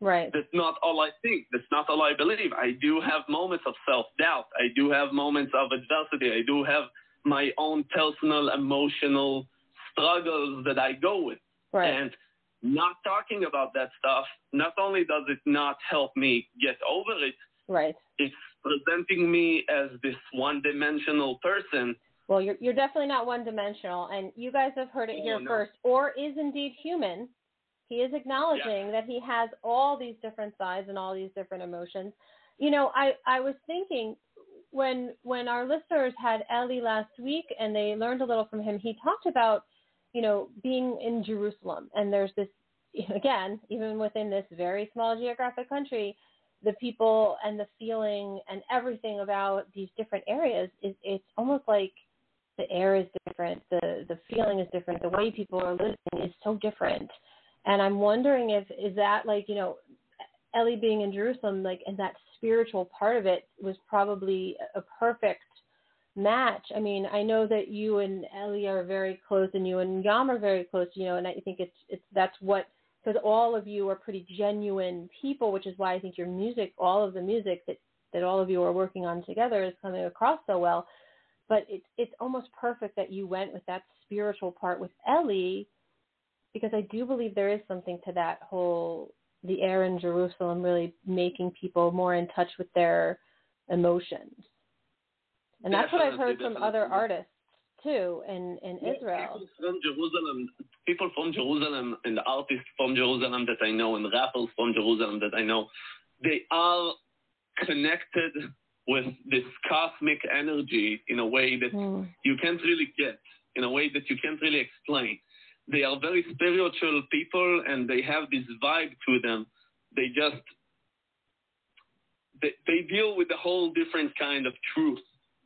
Right. That's not all I think. That's not all I believe. I do have moments of self doubt. I do have moments of adversity. I do have my own personal emotional struggles that I go with. Right. And not talking about that stuff, not only does it not help me get over it, right. it's presenting me as this one dimensional person. Well, you're you're definitely not one dimensional, and you guys have heard it Oh, here no. first. Or is indeed human. He is acknowledging that he has all these different sides and all these different emotions. You know, I I was thinking when when our listeners had Eli last week and they learned a little from him, he talked about you know being in Jerusalem, and there's this again even within this very small geographic country the people and the feeling and everything about these different areas is it's almost like the air is different, the the feeling is different, the way people are living is so different. And I'm wondering if is that like, you know, Eli being in Jerusalem, like and that spiritual part of it was probably a perfect match. I mean, I know that you and Eli are very close and you and Yam are very close, you know, and I think it's it's that's what because all of you are pretty genuine people, which is why I think your music, all of the music that that all of you are working on together is coming across so well. but it's it's almost perfect that you went with that spiritual part with Eli because I do believe there is something to that whole the air in Jerusalem really making people more in touch with their emotions. And that's definitely, what I've heard from other artists too in, in Israel. People from Jerusalem, people from Jerusalem, and artists from Jerusalem that I know, and rappers from Jerusalem that I know, they are connected with this cosmic energy in a way that Mm. you can't really get, in a way that you can't really explain. They are very spiritual people, and they have this vibe to them. They just they, they deal with a whole different kind of truth,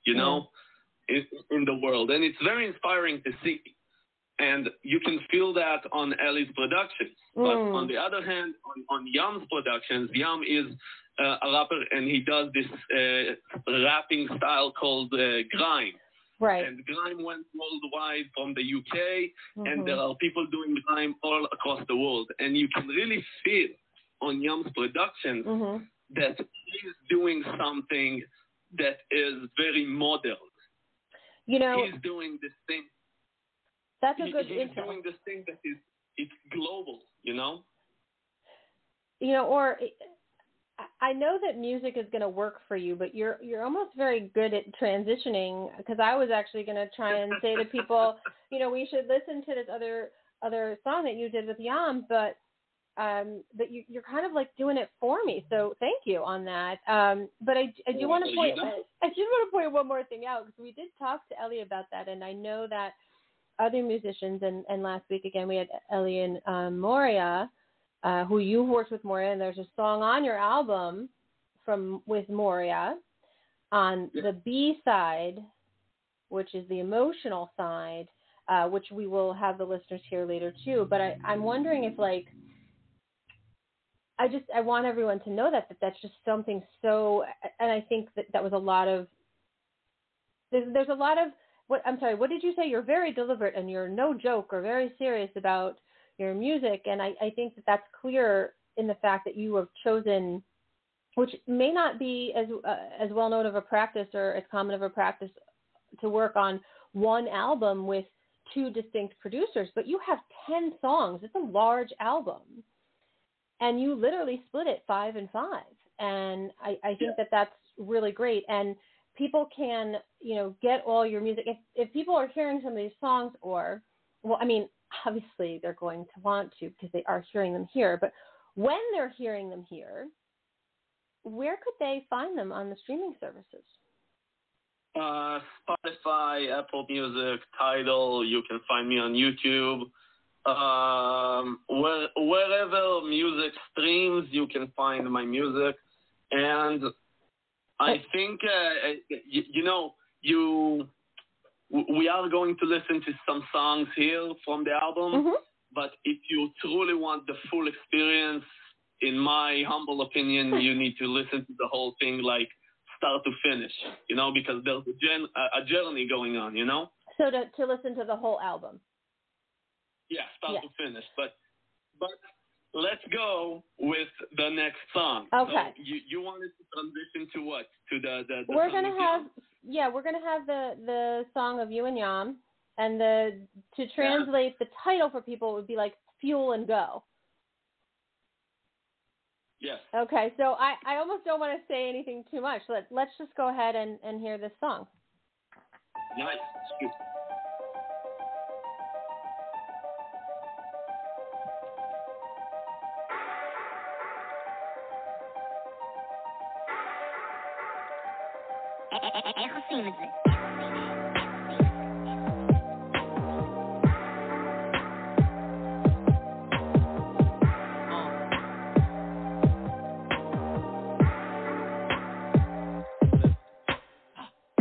you know, in, in the world, and it's very inspiring to see. And you can feel that on Eli's productions. But Mm. on the other hand, on, on Yam's productions, Yam is uh, a rapper and he does this uh, rapping style called uh, grime. Right. And grime went worldwide from the UK, Mhm. and there are people doing grime all across the world. And you can really feel on Yam's productions Mhm. that he's doing something that is very modern. You know, he's doing this thing. that's a good he's doing this thing that is it's global, you know. you know, or I- I know that music is going to work for you, but you're you're almost very good at transitioning. Because I was actually going to try and say to people, you know, we should listen to this other other song that you did with Yam, but um, but you, you're kind of like doing it for me. So thank you on that. Um, but I I do want to point. I do want to point one more thing out because we did talk to Eli about that, and I know that other musicians and and last week again we had Eli and um, Moria uh, who you've worked with Moria, and there's a song on your album from with Moria on the B side, which is the emotional side, uh, which we will have the listeners hear later too. But I, I'm wondering if like I just I want everyone to know that that that's just something so, and I think that that was a lot of there's there's a lot of what I'm sorry. What did you say? You're very deliberate and you're no joke or very serious about your music, and I, I think that that's clear in the fact that you have chosen, which may not be as uh, as well known of a practice or as common of a practice to work on one album with two distinct producers, but you have ten songs. It's a large album, and you literally split it five and five, and I, I think that that's really great. And people can you know get all your music. If if people are hearing some of these songs or well i mean obviously they're going to want to because they are hearing them here. But when they're hearing them here where could they find them on the streaming services? Uh, Spotify, Apple Music, Tidal. You can find me on YouTube. Um, where, wherever music streams, you can find my music. And I think, uh, you, you know, you we are going to listen to some songs here from the album. mm-hmm. But if you truly want the full experience, in my humble opinion, you need to listen to the whole thing like start to finish, you know, because there's a, gen- a a journey going on, you know? so to, to listen to the whole album Yeah, start Yeah. to finish. But but let's go with the next song. Okay. So you, you wanted to transition to what? To the the, the we're gonna have yeah we're gonna have the the song of you and yam and the to translate the title for people it would be like fuel and go Yes. okay so i i almost don't want to say anything too much let let's just go ahead and and hear this song Nice. עושים את זה?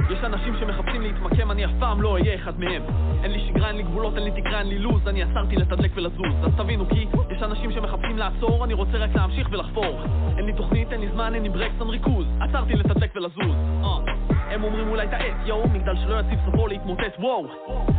יש אנשים שמחפשים להתמקם, אני אף פעם לא אהיה אחד מהם. אין לי שגרה, אין לי גבולות, אין לי תקרה, אין לי לו"ז, אני עצרתי לתדלק ולזוז. אז תבינו כי יש אנשים שמחפשים לעצור, אני רוצה רק להמשיך ולחפור. אין לי תוכנית, אין לי זמן, אין לי ברקס, אין ריכוז. עצרתי לתדלק ולזוז. אה. הם אומרים אולי טעית, יואו, מגדל שלא יציב סופו להתמוטט, וואו.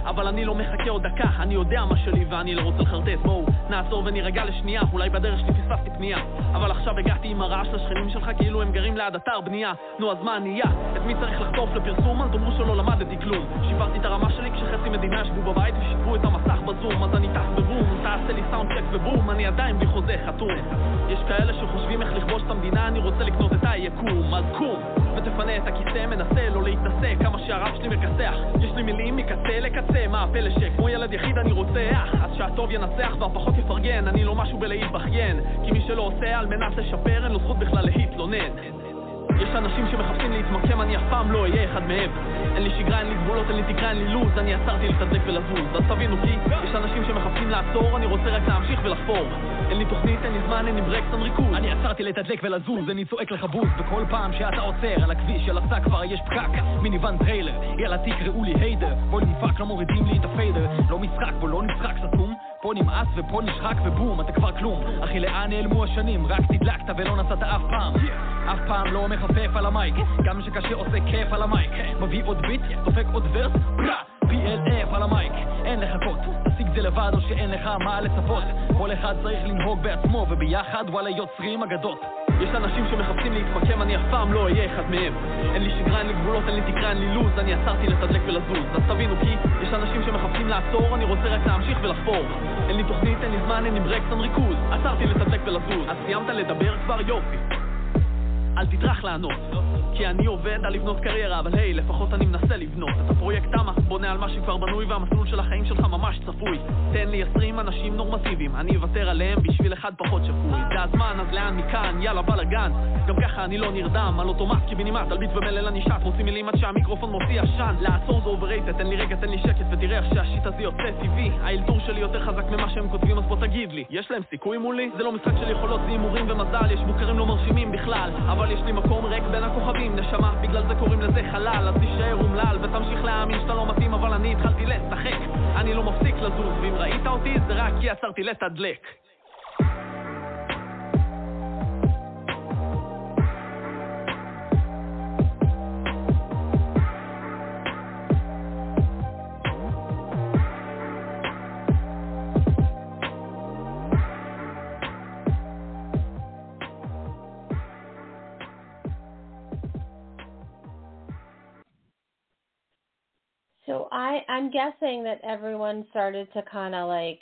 אבל אני לא מחכה עוד דקה, אני יודע מה שלי ואני לא רוצה לחרטט, בואו. נעצור ונירגע לשנייה, אולי בדרך שלי פספסתי פנייה. אבל עכשיו הגעתי עם הרעש לשכנים שלך כאילו הם גרים ליד אתר בנייה. נו, אז מה נהיה? את מי צריך לחטוף לפרסום? אל תאמרו שלא למדתי כלום. שיפרתי את הרמה שלי כשחצי מדינה ישבו בבית ושיתפו את המסך בזום, אז אני טס בבום, תעשה לי סאונד צ'ק ובום, אני עדיין בלי חוזה חתום. יש כאלה שחושבים איך לכבוש את המדינה, אני רוצה לקנות את היקום, אז קום. ותפנה את הכיסא, מנסה לא להתנשא, כמה שהרב שלי מכסח. יש לי מילים מקצה לקצה, מה הפלא שכמו ילד יחיד אני רוצח? אז שהטוב ינצח והפחות יפרגן, אני לא משהו בלהתבכיין. כי מי שלא עושה על מנת לשפר, אין לו זכות בכלל להתלונן. יש אנשים שמחפשים להתמקם, אני אף פעם לא אהיה אחד מהם. אין לי שגרה, אין לי גבולות, אין לי תקרה, אין לי לו"ז, אני עצרתי לתדלק ולזוז. אז תבינו כי יש אנשים שמחפשים לעצור, אני רוצה רק להמשיך ולחפור. אין לי תוכנית, אין לי זמן, אין לי ברקס, אין ריכוז. אני עצרתי לתדלק ולזוז, אני צועק לך בוז, וכל פעם שאתה עוצר על הכביש של הסע כבר יש פקק, מיניוון טריילר, יאללה תקראו לי היידר, ווליום פאק לא מורידים לי את הפיידר, לא משחק בו לא נשחק סתום, פה נמאס ופה נשחק ובום, אתה כבר כלום. אחי, לאן נעלמו השנים? רק תדלקת ולא נסעת אף פעם. אף פעם לא מחפף על המייק, גם שקשה עושה כיף על המייק. מביא עוד ביט, דופק עוד ורס, PLF על המייק, אין לחכות. תשיג זה לבד או שאין לך מה לצפות. כל אחד צריך לנהוג בעצמו, וביחד וואלה יוצרים אגדות. יש אנשים שמחפשים להתמקם, אני אף פעם לא אהיה אחד מהם. אין לי שגרה, אין לי גבולות, אין לי תקרה, אין לי לו"ז, אני עצרתי לתדלק ולזוז. אז תבינו כי יש אנשים שמחפשים לעצור, אני רוצה רק להמשיך ולחפור. אין לי תוכנית, אין לי זמן, אין לי ברקס, אין ריכוז. עצרתי לתדלק ולזוז. אז סיימת לדבר כבר יופי. אל תטרח לענות. כי אני עובד על לבנות קריירה, אבל היי, לפחות אני מנסה לבנות. את הפרויקט תמה, בונה על מה שכבר בנוי והמסלול של החיים שלך ממש צפוי. תן לי עשרים אנשים נורמטיביים, אני אוותר עליהם בשביל אחד פחות שפוי. זה הזמן, אז לאן מכאן? יאללה בלאגן. גם ככה אני לא נרדם, על אוטומט קיבינימט, על ביט ומלל אני שט, מוציא מילים עד שהמיקרופון מוציא עשן. לעצור זה אוברייטד, תן לי רגע, תן לי שקט, ותראה איך שהשיט הזה יוצא טבעי. האלתור שלי יותר חזק ממה שהם כותבים, אז בוא תגיד לי, יש להם סיכוי מולי? זה לא משחק של יכולות, זה הימורים ומזל, יש בוקרים לא מרשימים בכלל, אבל יש לי מקום ריק בין הכוכבים, נשמה, בגלל זה קוראים לזה חלל, אז תישאר אומלל ותמשיך להאמין שאתה לא מתאים, אבל אני התחלתי לשחק, אני לא מפסיק לזוז, ואם ראית אותי זה רק כי עצרתי לתדלק. I'm guessing that everyone started to kind of like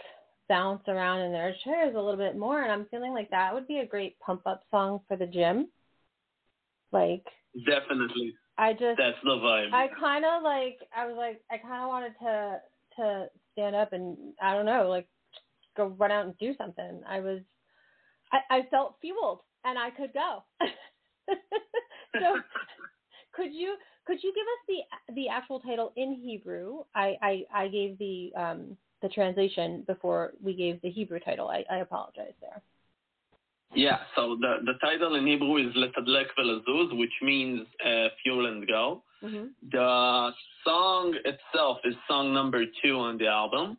bounce around in their chairs a little bit more and I'm feeling like that would be a great pump up song for the gym. Like Definitely. I just That's the vibe. I kind of like I was like I kind of wanted to to stand up and I don't know like go run out and do something. I was I, I felt fueled and I could go. so could you could you give us the the actual title in Hebrew? I I, I gave the um the translation before we gave the Hebrew title. I, I apologize there. Yeah, so the, the title in Hebrew is Letadlek Velazuz, which means uh, fuel and go. Mm-hmm. The song itself is song number two on the album.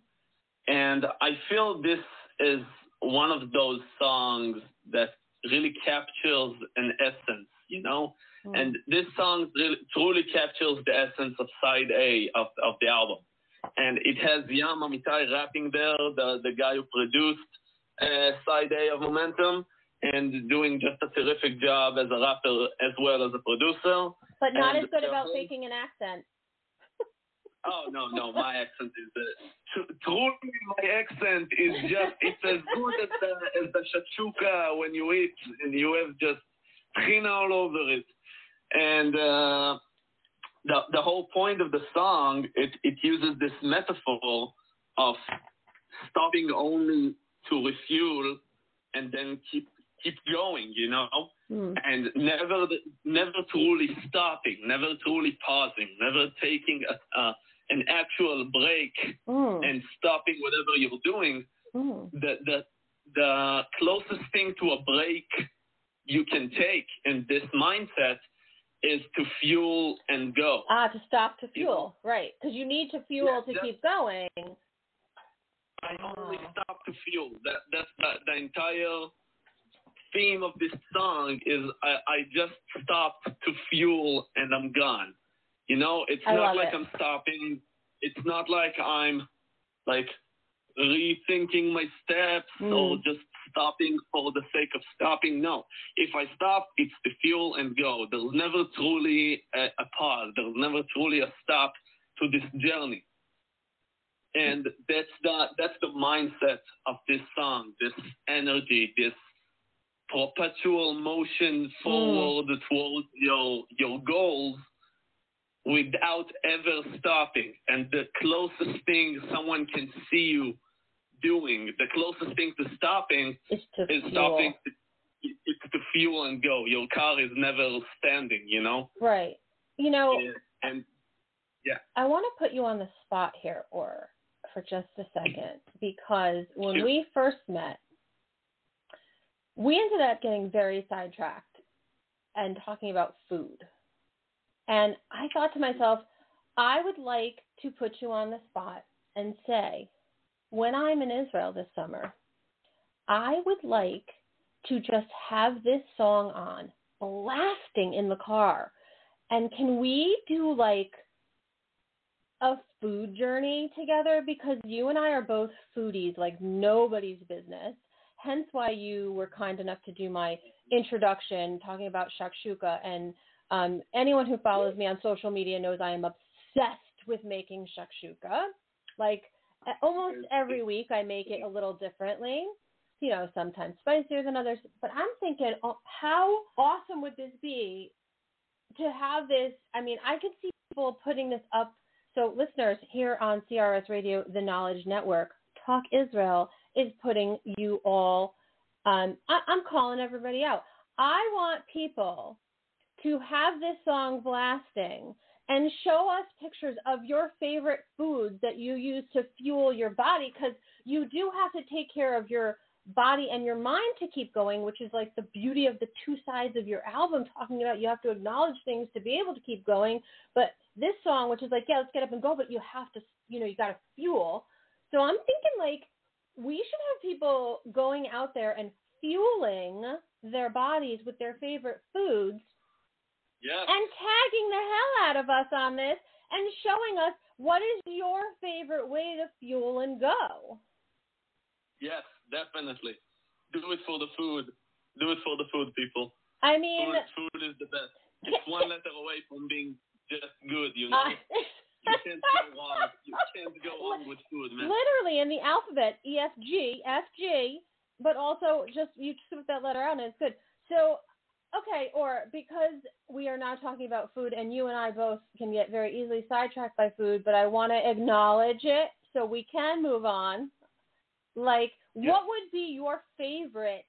And I feel this is one of those songs that really captures an essence, you know? Mm. And this song really, truly captures the essence of side A of, of the album. And it has Yam Amitai rapping there, the, the guy who produced uh, side A of Momentum, and doing just a terrific job as a rapper as well as a producer. But not And as good about faking an accent. Oh no, no, my accent is uh, tr- truly my accent is just it's as good as the as the shakshuka when you eat and you have just tchina all over it. And uh, the the whole point of the song it it uses this metaphor of stopping only to refuel and then keep keep going, you know Hmm. and never never truly stopping, never truly pausing, never taking a, a, an actual break Mm. and stopping whatever you're doing. Mm. The the the closest thing to a break you can take in this mindset is to fuel and go. Ah, to stop to fuel, right? Because you need to fuel Yeah, to keep going. I only Oh. stop to fuel. That that's the, the entire theme of this song is I, I just stopped to fuel and I'm gone. You know, it's I not like it. I'm stopping. It's not like I'm like rethinking my steps Mm. or just stopping for the sake of stopping. No, if I stop, it's the fuel and go. There's never truly a, a pause. There's never truly a stop to this journey. And that's the that's the mindset of this song, this energy, this perpetual motion mm. forward towards your your goals without ever stopping. And the closest thing someone can see you doing, the closest thing to stopping to is fuel. stopping. It's to fuel and go. Your car is never standing, you know. Right. You know, And yeah. I want to put you on the spot here, or for just a second, because when Sure. we first met, we ended up getting very sidetracked and talking about food. And I thought to myself, I would like to put you on the spot and say, when I'm in Israel this summer, I would like to just have this song on, blasting in the car. And can we do like a food journey together because you and I are both foodies like nobody's business. Hence why you were kind enough to do my introduction talking about shakshuka and um, anyone who follows me on social media knows I am obsessed with making shakshuka. Like almost every week I make it a little differently. You know, sometimes spicier than others. But I'm thinking, oh, how awesome would this be to have this? I mean, I could see people putting this up so, listeners here on CRS Radio, the Knowledge Network, Talk Israel is putting you all. Um, I, I'm calling everybody out. I want people to have this song blasting and show us pictures of your favorite foods that you use to fuel your body because you do have to take care of your body and your mind to keep going, which is like the beauty of the two sides of your album, talking about you have to acknowledge things to be able to keep going. But this song, which is like, yeah, let's get up and go, but you have to, you know, you got to fuel. So I'm thinking like we should have people going out there and fueling their bodies with their favorite foods yeah, and tagging the hell out of us on this and showing us what is your favorite way to fuel and go. yes, definitely. Do it for the food. Do it for the food, people. I mean, Food, food is the best. It's one letter away from being just good, you know. uh, you can't go wrong. You can't go wrong with food, man. literally in the alphabet, E F G, F G, but also just you just put that letter out and it's good. So, okay, or because we are now talking about food and you and I both can get very easily sidetracked by food, but I want to acknowledge it so we can move on. Like, Yeah. what would be your favorite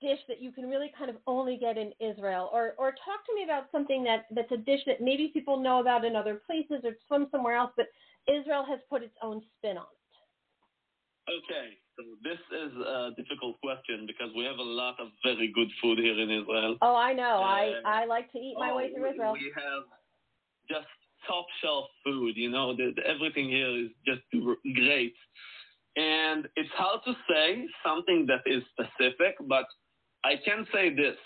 dish that you can really kind of only get in Israel, or or talk to me about something that that's a dish that maybe people know about in other places or from somewhere else, but Israel has put its own spin on it. Okay, so this is a difficult question because we have a lot of very good food here in Israel. Oh, I know. I Uh, I like to eat my Oh, way through Israel. We have just top shelf food. You know, the, the, everything here is just great. And it's hard to say something that is specific, but I can say this.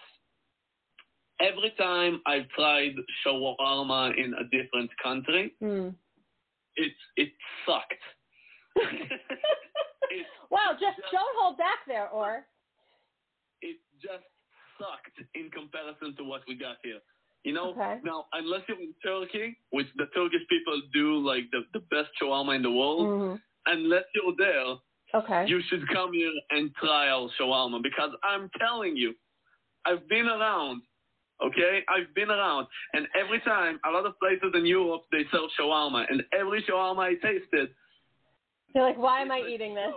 Every time I've tried shawarma in a different country, Hmm. it it sucked. wow, just don't hold back there, or it just sucked in comparison to what we got here. You know, Okay. now unless you're in Turkey, which the Turkish people do like the, the best shawarma in the world, Mhm. unless you're there, okay. you should come here and try our shawarma because I'm telling you, I've been around. Okay, I've been around, and every time a lot of places in Europe they sell shawarma, and every shawarma I tasted, You're like, why am I eating this?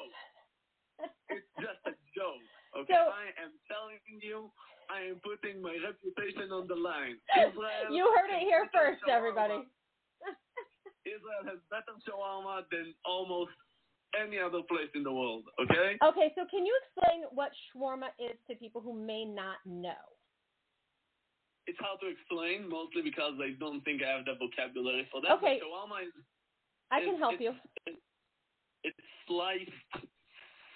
It's just a joke. Okay, So- I am telling you, I am putting my reputation on the line. Israel you heard it here first, shawarma. everybody. Israel has better shawarma than almost any other place in the world. Okay? Okay, so can you explain what shawarma is to people who may not know? It's hard to explain, mostly because I don't think I have the vocabulary for that. Okay. Shawarma is I can It's- help you. it's sliced,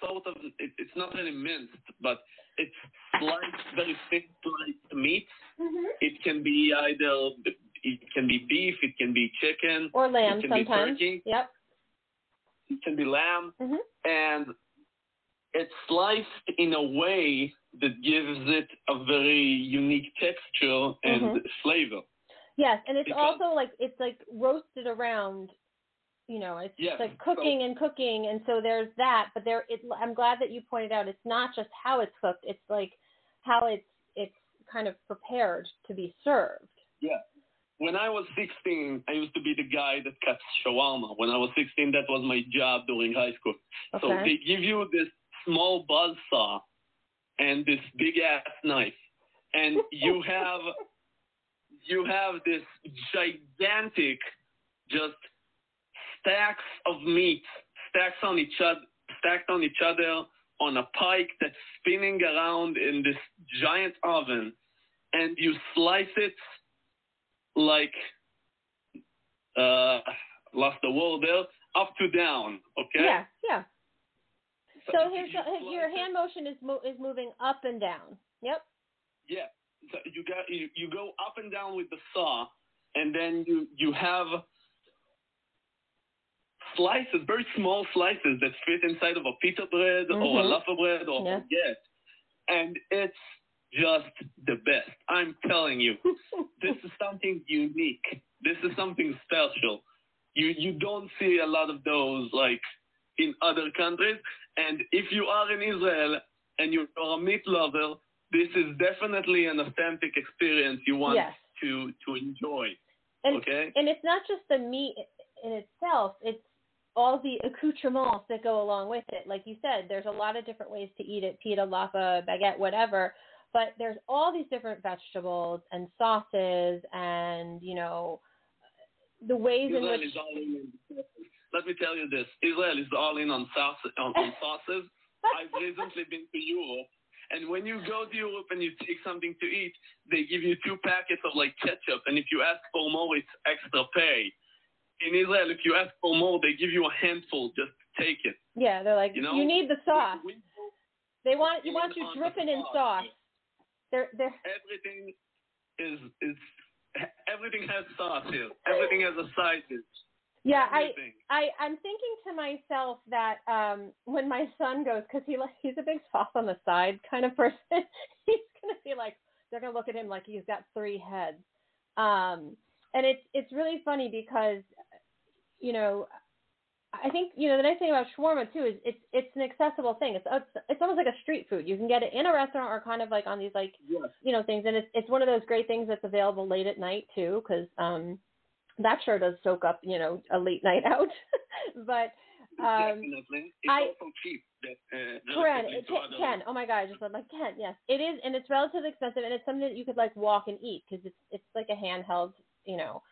sort of. It, it's not really minced, but it's sliced, very thick sliced meat. Mm-hmm. It can be either it can be beef, it can be chicken, or lamb it can sometimes. be turkey, Yep. it can be lamb, hmm and it's sliced in a way that gives it a very unique texture and Mhm. flavor. Yes, and it's Because- also like it's like roasted around. You know, it's Yes, like cooking and cooking, and so there's that. But there, it, I'm glad that you pointed out it's not just how it's cooked; it's like how it's it's kind of prepared to be served. Yeah. When I was 16, I used to be the guy that cuts shawarma. When I was 16, that was my job during high school. So they give you this small buzz saw and this big ass knife, and you have you have this gigantic, just stacks of meat stacks on each other, stacked on each other on a pike that's spinning around in this giant oven, and you slice it like uh lost the word there up to down okay Yeah, yeah. So here's you your slice it- hand motion is mo- is moving up and down. Yep. yeah so you got you, you go up and down with the saw and then you you have slices very small slices that fit inside of a pita bread or a Mhm. loaf of bread or Yeah. a baguette and it's just the best i'm telling you this is something unique. This is something special. You you don't see a lot of those like in other countries. And if you are in Israel and you're a meat lover, this is definitely an authentic experience you want Yes. to to enjoy. And okay? and it's not just the meat in itself; it's all the accoutrements that go along with it. Like you said, there's a lot of different ways to eat it: pita, laffa, baguette, whatever. But there's all these different vegetables and sauces, and you know, the ways in Israel which is all in. on Let me tell you this: Israel is all in on sauce on, on sauces. I've recently been to Europe, and when you go to Europe and you take something to eat, they give you two packets of like ketchup, and if you ask for more, it's extra pay. In Israel, if you ask for more, they give you a handful. Just take it. yeah, they're like, You know, need the sauce. We- we- They want you want you dripping in sauce. They're they're Everything is is everything has sauce here. Everything has a side dish. yeah. I. I I'm thinking to myself that um when my son goes because he he's a big sauce on the side kind of person he's gonna be like they're gonna look at him like he's got three heads um and it's it's really funny because you know I think you know the nice thing about shawarma too is it's it's an accessible thing it's it's, it's almost like a street food you can get it in a restaurant or kind of like on these like Yes. you know things and it's it's one of those great things that's available late at night too because um that sure does soak up you know a late night out but um Definitely. It's I- also cheap. That, uh, Ken, to Ken, oh my god, I just love my Ken. Yes, it is, and it's relatively expensive, and it's something that you could like walk and eat because it's it's like a handheld, you know,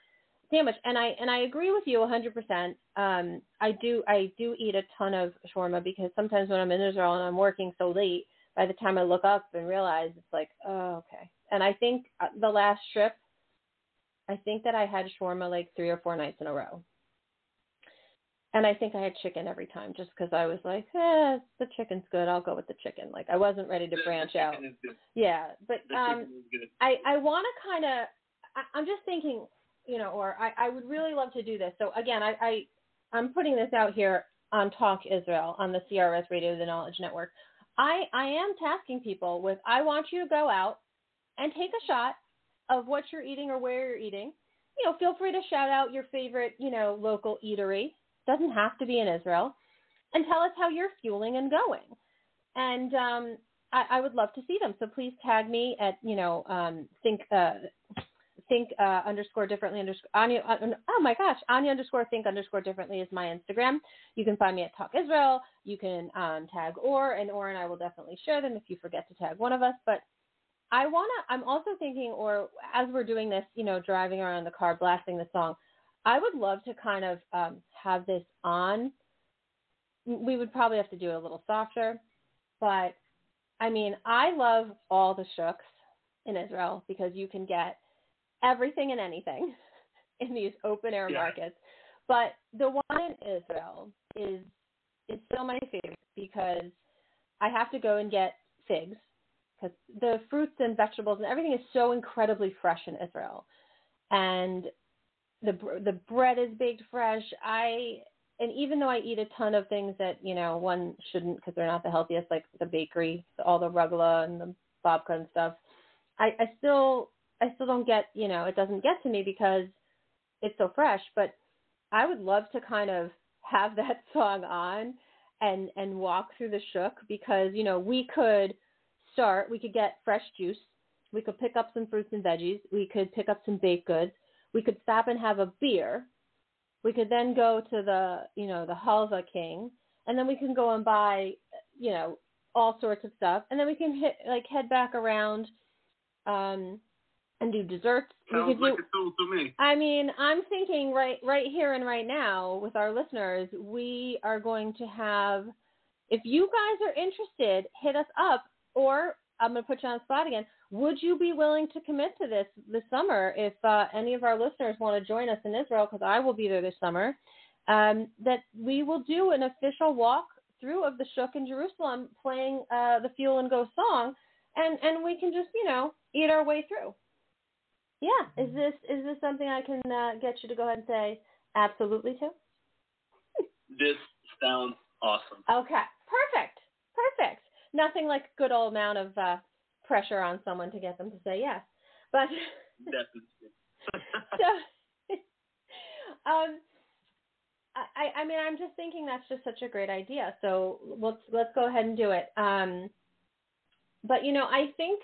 sandwich. And I and I agree with you 100%. Um, I do I do eat a ton of shawarma because sometimes when I'm in Israel and I'm working so late, by the time I look up and realize it's like, oh okay. And I think uh, the last trip, I think that I had shawarma like three or four nights in a row. And I think I had chicken every time just because I was like, eh, the chicken's good. I'll go with the chicken. Like I wasn't ready to The- branch the out. chicken is good. Yeah, but um, chicken is good. I I want to kind of. I'm just thinking, you know, or I I would really love to do this. So again, I I I'm putting this out here on Talk Israel on the CRS Radio, the Knowledge Network. I I am tasking people with I want you to go out and take a shot of what you're eating or where you're eating. You know, feel free to shout out your favorite, you know, local eatery. Doesn't have to be in Israel, and tell us how you're fueling and going. And um, I, I would love to see them. So please tag me at you know um, think uh, think uh, underscore differently underscore Anya. Uh, oh my gosh, Anya underscore think underscore differently is my Instagram. You can find me at Talk Israel. You can um, tag Or and Or and I will definitely share them if you forget to tag one of us. But I wanna. I'm also thinking, or as we're doing this, you know, driving around the car, blasting the song. I would love to kind of um, have this on. We would probably have to do it a little softer, but I mean, I love all the shuks in Israel because you can get everything and anything in these open air Yeah. markets. But the one in Israel is is still my favorite because I have to go and get figs because the fruits and vegetables and everything is so incredibly fresh in Israel. And the the bread is baked fresh. I and even though I eat a ton of things that you know one shouldn't because they're not the healthiest, like the bakery, all the rugla and the babka and stuff, I, I still I still don't get you know it doesn't get to me because it's so fresh. But I would love to kind of have that song on and and walk through the shuk because you know we could start we could get fresh juice we could pick up some fruits and veggies we could pick up some baked goods we could stop and have a beer we could then go to the you know the halva king and then we can go and buy you know all sorts of stuff and then we can hit like head back around um and do desserts. Sounds we could like do, a to me. I mean, I'm thinking right right here and right now with our listeners, we are going to have if you guys are interested, hit us up or I'm going to put you on the spot again. Would you be willing to commit to this this summer if uh, any of our listeners want to join us in Israel because I will be there this summer? Um, that we will do an official walk through of the Shuk in Jerusalem, playing uh, the Fuel and Go song, and and we can just you know eat our way through. Yeah, is this is this something I can uh, get you to go ahead and say absolutely to? This sounds awesome. Okay, perfect, perfect. Nothing like a good old amount of uh, pressure on someone to get them to say yes, but Definitely. so, um, I, I mean, I'm just thinking that's just such a great idea. So let's let's go ahead and do it. Um, but you know, I think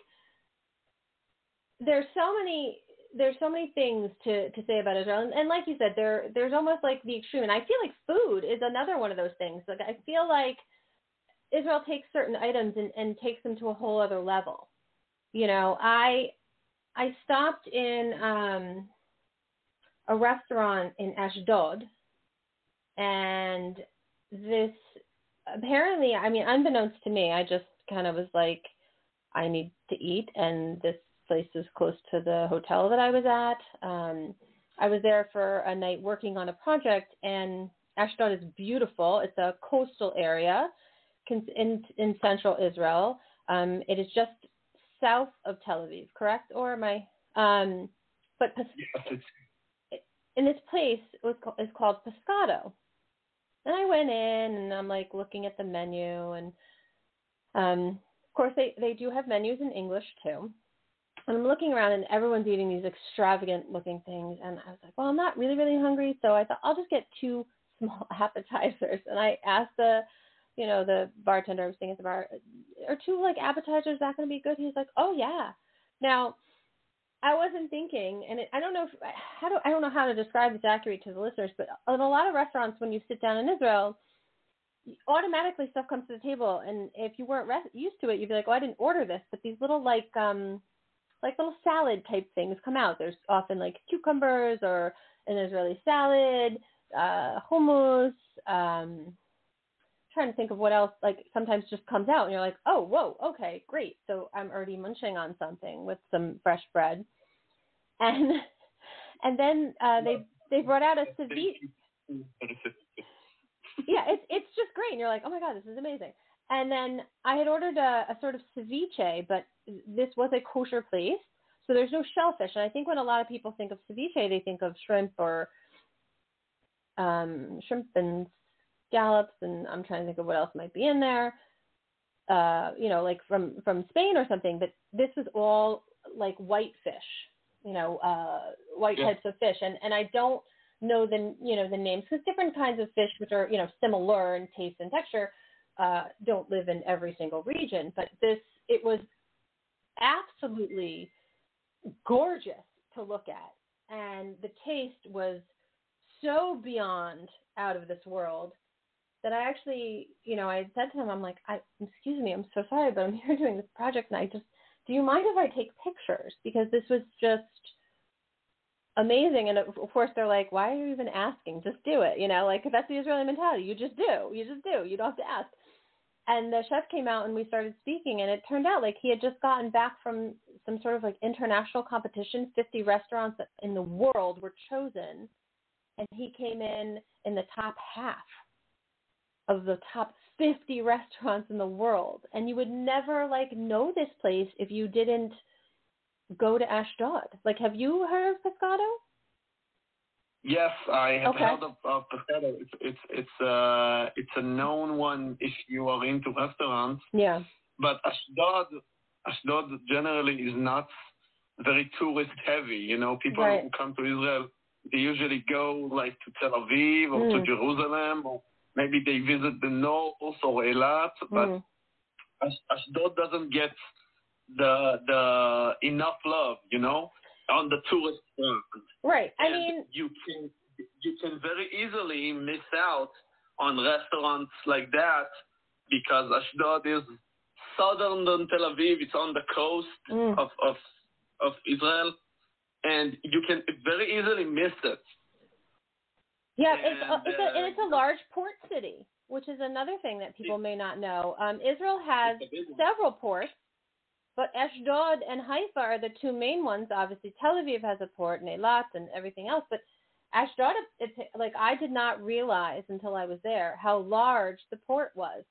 there's so many there's so many things to, to say about Israel, and, and like you said, there there's almost like the extreme. And I feel like food is another one of those things. Like I feel like Israel takes certain items and, and takes them to a whole other level. You know, I I stopped in um, a restaurant in Ashdod, and this apparently, I mean, unbeknownst to me, I just kind of was like, I need to eat, and this place is close to the hotel that I was at. Um, I was there for a night working on a project, and Ashdod is beautiful. It's a coastal area in, in central Israel. Um, it is just south of Tel Aviv, correct? Or am I? Um, but Yes, it's in this place was called, is called Pescado. And I went in and I'm like looking at the menu and um of course they they do have menus in English too. And I'm looking around and everyone's eating these extravagant looking things and I was like, "Well, I'm not really really hungry, so I thought I'll just get two small appetizers." And I asked the you know, the bartender I was sitting at the bar, are two like appetizers that going to be good? He's like, "Oh yeah." Now, I wasn't thinking, and it, I don't know if how do I don't know how to describe this accurately to the listeners, but in a lot of restaurants, when you sit down in Israel, automatically stuff comes to the table, and if you weren't re- used to it, you'd be like, "Oh, I didn't order this," but these little like um like little salad type things come out. There's often like cucumbers or an Israeli salad, uh, hummus. Um, trying to think of what else like sometimes just comes out and you're like oh whoa okay great. So i'm already munching on something with some fresh bread. And and then uh they they brought out a ceviche. Yeah it's it's just great and you're like oh my god this is amazing and then i had ordered a, a sort of ceviche but this was a kosher place so there's no shellfish and i think when a lot of people think of ceviche they think of shrimp or um shrimp and scallops and I'm trying to think of what else might be in there. Uh, you know, like from from Spain or something, but this was all like white fish, you know, uh, white Yeah. types of fish, and and I don't know the you know the names because different kinds of fish, which are you know similar in taste and texture, uh, don't live in every single region. But this it was absolutely gorgeous to look at, and the taste was so beyond out of this world that I actually, you know, I said to him, I'm like, I, excuse me, I'm so sorry, but I'm here doing this project, and I just, do you mind if I take pictures? Because this was just amazing, and of of course they're like, why are you even asking? Just do it, you know, like that's the Israeli mentality. You just do, you just do, you don't have to ask. And the chef came out and we started speaking, and it turned out like he had just gotten back from some sort of like international competition. 50 restaurants in the world were chosen, and he came in in the top half of the top 50 restaurants in the world and you would never like know this place if you didn't go to Ashdod. Like have you heard of Pescado? Yes, I have Okay. heard of, of Peseda. It's it's it's uh it's a known one if you are into restaurants. Yeah. But Ashdod, Ashdod generally is not very tourist heavy. You know, people Right. who come to Israel, they usually go like to Tel Aviv or to Mm. Jerusalem, or maybe they visit the north or Eilat. But Mm. Ashdod doesn't get the the enough love, you know, on the tourist front. Right. I And mean, you can you can very easily miss out on restaurants like that because Ashdod is southern than Tel Aviv. It's on the coast mm, of of of Israel, and you can very easily miss it. yeah, it's a, it's a and it's a uh, large port city, which is another thing that people may not know. Um, Israel has It's a big one. several ports, but Ashdod and Haifa are the two main ones. Obviously, Tel Aviv has a port and Eilat and everything else, but Ashdod, it's like I did not realize until I was there how large the port was.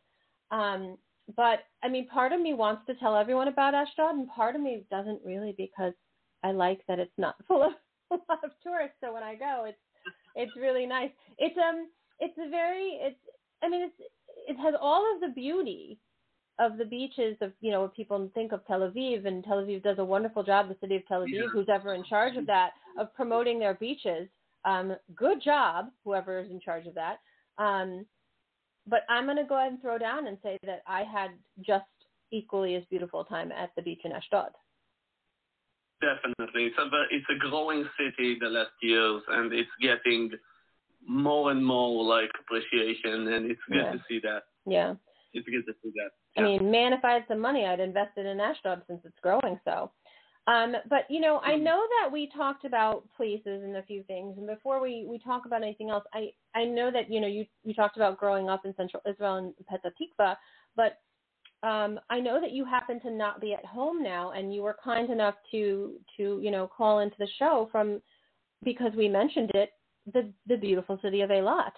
Um, but I mean, part of me wants to tell everyone about Ashdod, and part of me doesn't really because I like that it's not full of a lot of tourists. So when I go, it's it's really nice. It's um, it's a very it's. I mean, it's it has all of the beauty of the beaches of you know people think of Tel Aviv and Tel Aviv does a wonderful job the city of Tel Aviv Yeah. who's ever in charge of that of promoting their beaches um good job whoever is in charge of that um but I'm going to go ahead and throw down and say that I had just equally as beautiful time at the beach in Ashdod Definitely, it's a it's a growing city the last years, and it's getting more and more like appreciation, and it's good Yeah. to see that. yeah It's good to see that. I mean, man, if I had some money, I'd invest it in Ashdod since it's growing so. Um, but you know, I Mhm. know that we talked about places and a few things, and before we we talk about anything else, I I know that you know you you talked about growing up in Central Israel and Petah Tikva, but um, I know that you happen to not be at home now, and you were kind enough to to you know call into the show from because we mentioned it, the the beautiful city of Eilat,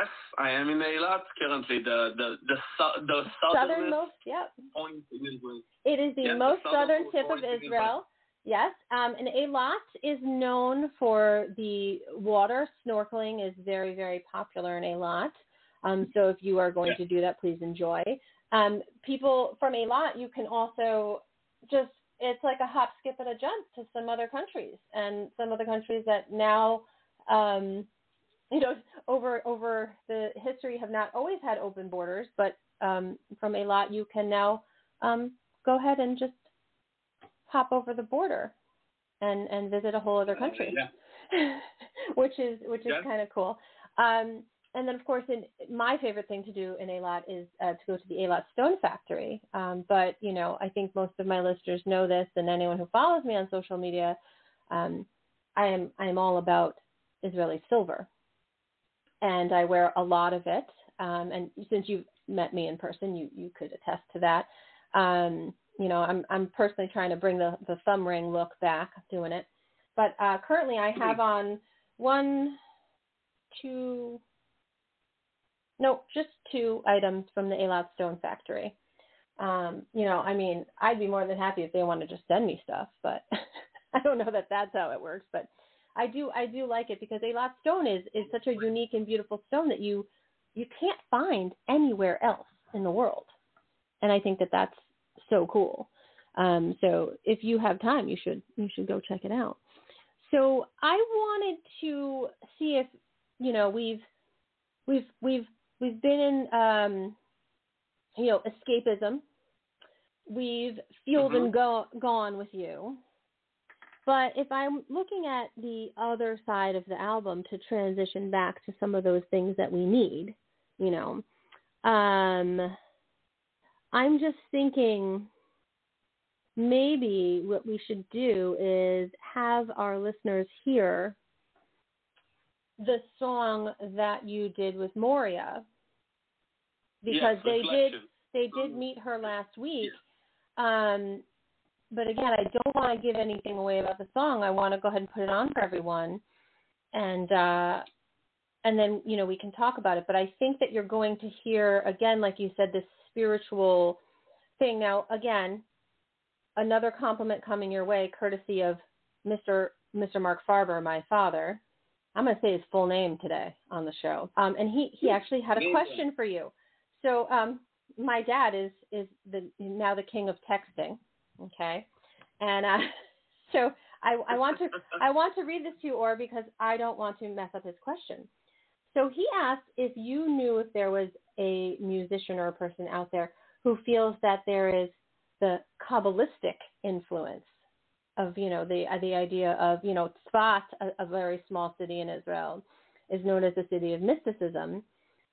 Yes, I am in Eilat currently, the the the su- the southernmost yep, point in Israel. It is the Yes, the most southern tip of Israel. Israel. Yes, um, and Eilat is known for the water. Snorkeling is very, very popular in Eilat. Um, so if you are going Yeah. to do that, please enjoy. Um, people from Eilat, you can also just, it's like a hop, skip, and a jump to some other countries, and some other countries that now, um, you know, over over the history have not always had open borders, but um, from Eilat you can now um, go ahead and just hop over the border and and visit a whole other country, Uh, yeah. which is which is Yeah. kind of cool. Um, and then of course, in, my favorite thing to do in Eilat is uh, to go to the Eilat Stone Factory. Um, but you know, I think most of my listeners know this, and anyone who follows me on social media, um, I am I am all about Israeli silver, and I wear a lot of it. Um, and since you've met me in person, you you could attest to that. Um, you know, I'm I'm personally trying to bring the the thumb ring look back, doing it. But uh, currently, I have on one, two, no, just two items from the Eilat Stone Factory. Um, you know, I mean, I'd be more than happy if they want to just send me stuff, but I don't know that that's how it works. But I do I do like it because Eilat Stone is is such a unique and beautiful stone that you you can't find anywhere else in the world, and I think that that's so cool. Um, so if you have time, you should you should go check it out. So I wanted to see if you know we've we've we've we've been in um, you know escapism. We've fueled and go, gone with you. But if I'm looking at the other side of the album to transition back to some of those things that we need, you know, um, I'm just thinking maybe what we should do is have our listeners hear the song that you did with Moria. Because Yes, they did they did meet her last week. Um, but again, I don't want to give anything away about the song. I want to go ahead and put it on for everyone, and uh, and then you know we can talk about it. But I think that you're going to hear again, like you said, this spiritual thing. Now, again, another compliment coming your way, courtesy of Mr. Mr. Mark Farber, my father. I'm going to say his full name today on the show. Um, and he, he actually had a question for you. So um, my dad is is the now the king of texting. Okay, and uh, so I, I want to I want to read this to you, or because I don't want to mess up his question. So he asked if you knew if there was a musician or a person out there who feels that there is the Kabbalistic influence of you know the the idea of you know Tzfat, a, a very small city in Israel, is known as the city of mysticism,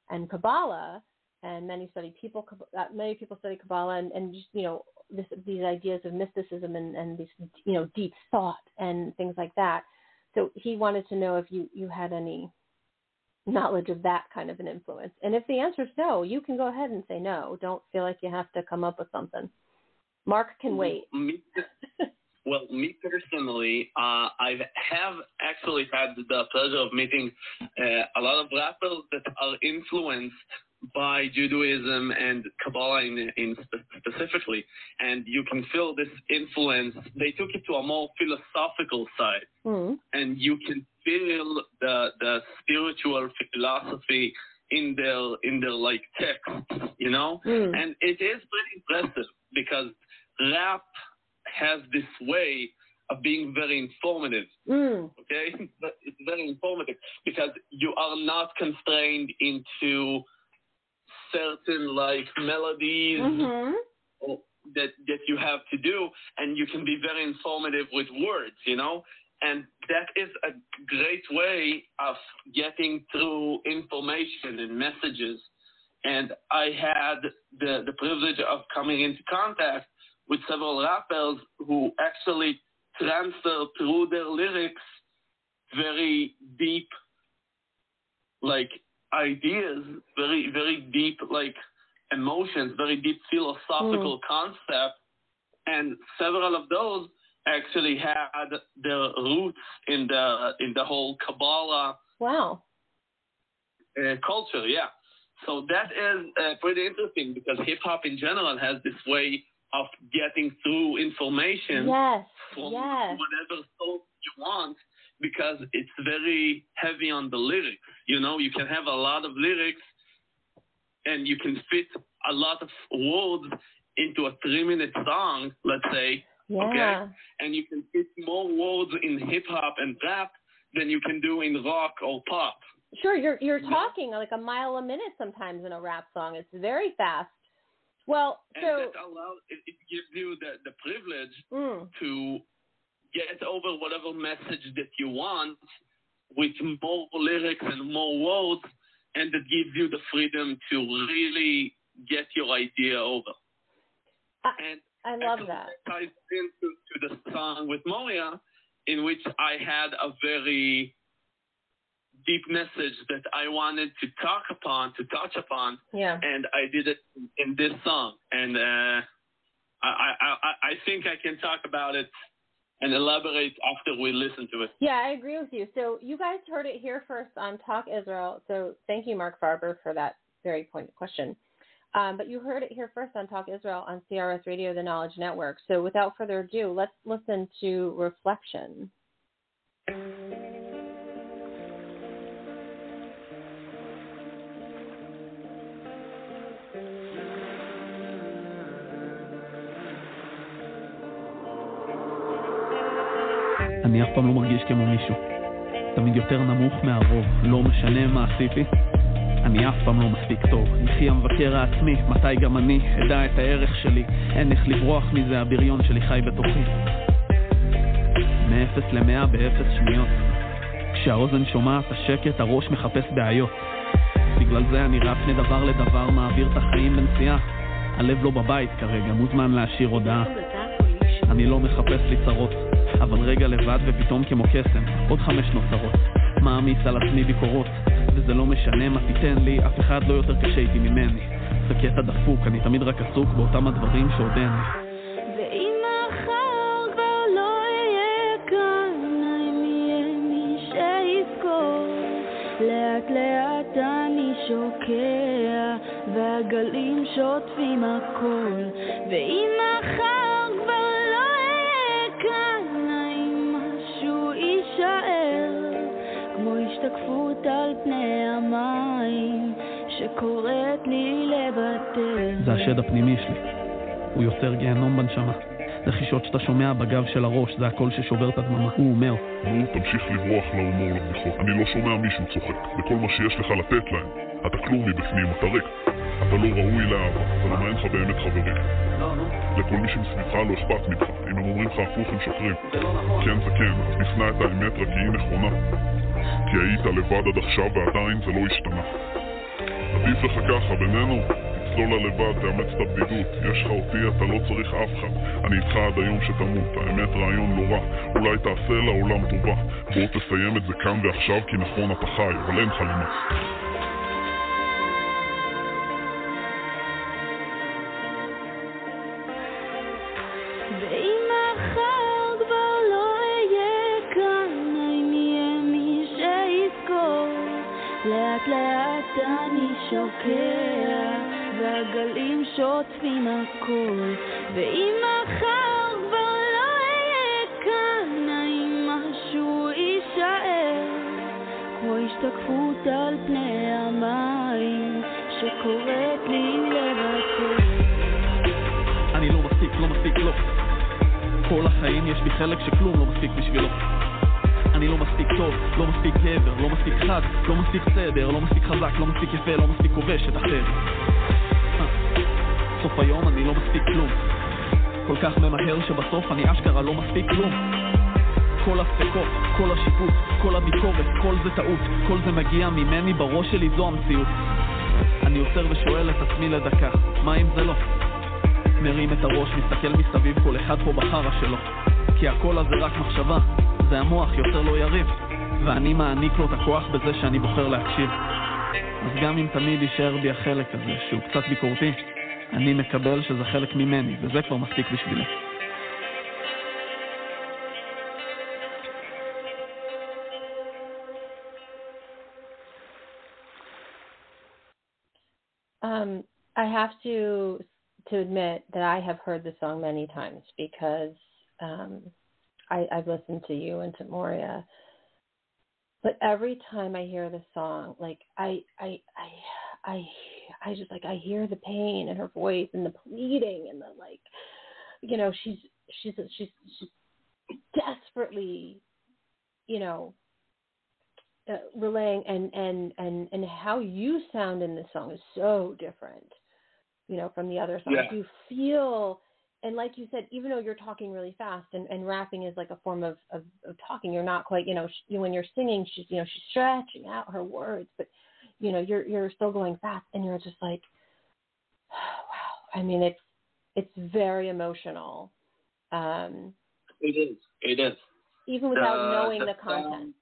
and Kabbalah, and many study people uh, many people study Kabbalah and, and just you know this, these ideas of mysticism and and this you know deep thought and things like that. So he wanted to know if you you had any knowledge of that kind of an influence. And if the answer is no, you can go ahead and say no. Don't feel like you have to come up with something. Mark can wait. Me, well, me personally, uh, I have actually had the pleasure of meeting uh, a lot of rappers that are influenced by Judaism and Kabbalah in, in specifically, and you can feel this influence. They took it to a more philosophical side, mm-hmm. and you can feel the the spiritual philosophy in their in their like text, you know. Mm. And it is pretty impressive because rap has this way of being very informative. Mm. Okay, it's very informative because you are not constrained into certain like melodies mm-hmm. that that you have to do, and you can be very informative with words, you know. And that is a great way of getting through information and messages. And I had the, the privilege of coming into contact with several rappers who actually transfer through their lyrics very deep, like ideas, very very deep like emotions, very deep philosophical mm. concepts, and several of those actually had their roots in the in the whole Kabbalah. Wow. Uh, culture, yeah. So that is uh, pretty interesting because hip hop in general has this way of getting through information yes. from yes. whatever source you want because it's very heavy on the lyrics. You know, you can have a lot of lyrics and you can fit a lot of words into a three minute song, let's say. Yeah. Okay. And you can fit more words in hip hop and rap than you can do in rock or pop. Sure, you're you're talking like a mile a minute sometimes in a rap song. It's very fast. Well, and so allows it, it gives you the the privilege mm. to get over whatever message that you want with more lyrics and more words, and that gives you the freedom to really get your idea over. I, and I love that. Ties into to the song with Moria, in which I had a very deep message that I wanted to talk upon, to touch upon. Yeah. And I did it in this song, and uh, I, I I think I can talk about it and elaborate after we listen to it. Yeah, I agree with you. So you guys heard it here first on Talk Israel. So thank you, Mark Farber, for that very pointed question. Um, but you heard it here first on Talk Israel on CRS Radio, the Knowledge Network. So without further ado, let's listen to Reflection. פעם לא מרגיש כמו מישהו. תמיד יותר נמוך מהרוב, לא משנה מה עשיתי. אני אף פעם לא מספיק טוב. יחי המבקר העצמי, מתי גם אני אדע את הערך שלי. אין איך לברוח מזה, הבריון שלי חי בתוכי. מאפס למאה באפס שניות. כשהאוזן שומעת השקט, הראש מחפש בעיות. בגלל זה אני רץ מדבר לדבר, מעביר את החיים בנסיעה. הלב לא בבית כרגע, מוזמן להשאיר הודעה. אני לא מחפש לי צרות. אבל רגע לבד ופתאום כמו קסם, עוד חמש נוצרות. מעמיס על עצמי ביקורות, וזה לא משנה מה תיתן לי, אף אחד לא יותר קשה איתי ממני. זה קטע דפוק, אני תמיד רק עסוק באותם הדברים שעוד אין לי. שוקע, והגלים שוטפים הכל, ואם מחר זה השד הפנימי שלי. הוא יוצר גיהנום בנשמה. לחישות שאתה שומע בגב של הראש, זה הקול ששובר את הדממה. הוא אומר. נו, תמשיך לברוח להומור לבדיחות. אני לא שומע מישהו צוחק. וכל מה שיש לך לתת להם, אתה כלום מבפנים, אתה ריק. אתה לא ראוי לאהבה, ולמה אין לך באמת חברים. לכל מי שמסביבך לא אכפת ממך. אם הם אומרים לך הפוך הם שקרים. כן זה כן, אז תשנא את האמת רק כי היא נכונה. כי היית לבד עד עכשיו ועדיין זה לא השתנה. עדיף לך ככה, בינינו, תצלול ללבד, תאמץ את הבדידות. יש לך אותי, אתה לא צריך אף אחד. אני איתך עד היום שתמות. האמת רעיון לא רע. אולי תעשה לעולם טובה. בוא תסיים את זה כאן ועכשיו, כי נכון אתה חי, אבל אין לך למה. לאט לאט אני שוקע, והגלים שוטפים הכל, ואם מחר כבר לא אהיה כאן, האם משהו יישאר? כמו השתקפות על פני המים, שקוראת לי לוותר. אני לא מספיק, לא מספיק, לא. כל החיים יש לי חלק שכלום לא מספיק בשבילו. אני לא מספיק טוב, לא מספיק גבר, לא מספיק חד, לא מספיק סדר, לא מספיק חזק, לא מספיק יפה, לא מספיק כובש את אחר. סוף היום אני לא מספיק כלום. כל כך ממהר שבסוף אני אשכרה לא מספיק כלום. כל הספקות, כל השיפוט, כל הביקורת, כל זה טעות, כל זה מגיע ממני, בראש שלי זו המציאות. אני עוצר ושואל את עצמי לדקה, מה אם זה לא? מרים את הראש, מסתכל מסביב, כל אחד פה בחרא שלו. כי הקול הזה רק מחשבה, זה המוח, יוצר לו יריב. ואני מעניק לו את הכוח בזה שאני בוחר להקשיב. אז גם אם תמיד יישאר בי החלק הזה, שהוא קצת ביקורתי, אני מקבל שזה חלק ממני, וזה כבר מספיק בשבילי. Um, I have to to admit that I have heard the song many times because um, I, I've listened to you and to Moria. But every time I hear the song, like I I I I I just like I hear the pain in her voice and the pleading and the like you know, she's she's she's she's desperately, you know, uh, relaying and and and and how you sound in this song is so different you know from the other songs yeah. you feel and like you said, even though you're talking really fast and, and rapping is like a form of, of, of talking, you're not quite, you know, she, when you're singing, she's, you know, she's stretching out her words, but you know, you're, you're still going fast and you're just like, oh, wow. I mean, it's, it's very emotional. Um, it is. It is. Even without the, knowing the, the content.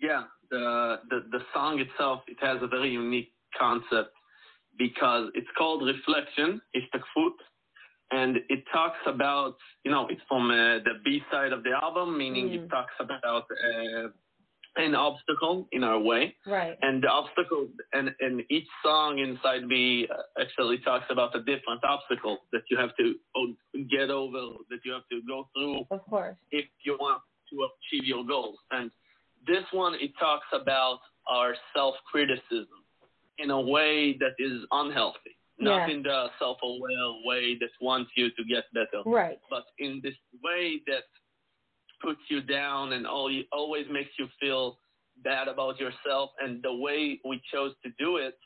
yeah. The, the, the song itself, it has a very unique concept because it's called Reflection, Ishtakfut, and it talks about, you know, it's from uh, the B side of the album, meaning mm. it talks about uh, an obstacle in our way. Right. And the obstacle, and, and each song inside B uh, actually talks about a different obstacle that you have to get over, that you have to go through. Of course. If you want to achieve your goals. And this one, it talks about our self criticism in a way that is unhealthy, not yeah. in the self-aware way that wants you to get better, right? But in this way that puts you down and always makes you feel bad about yourself. And the way we chose to do it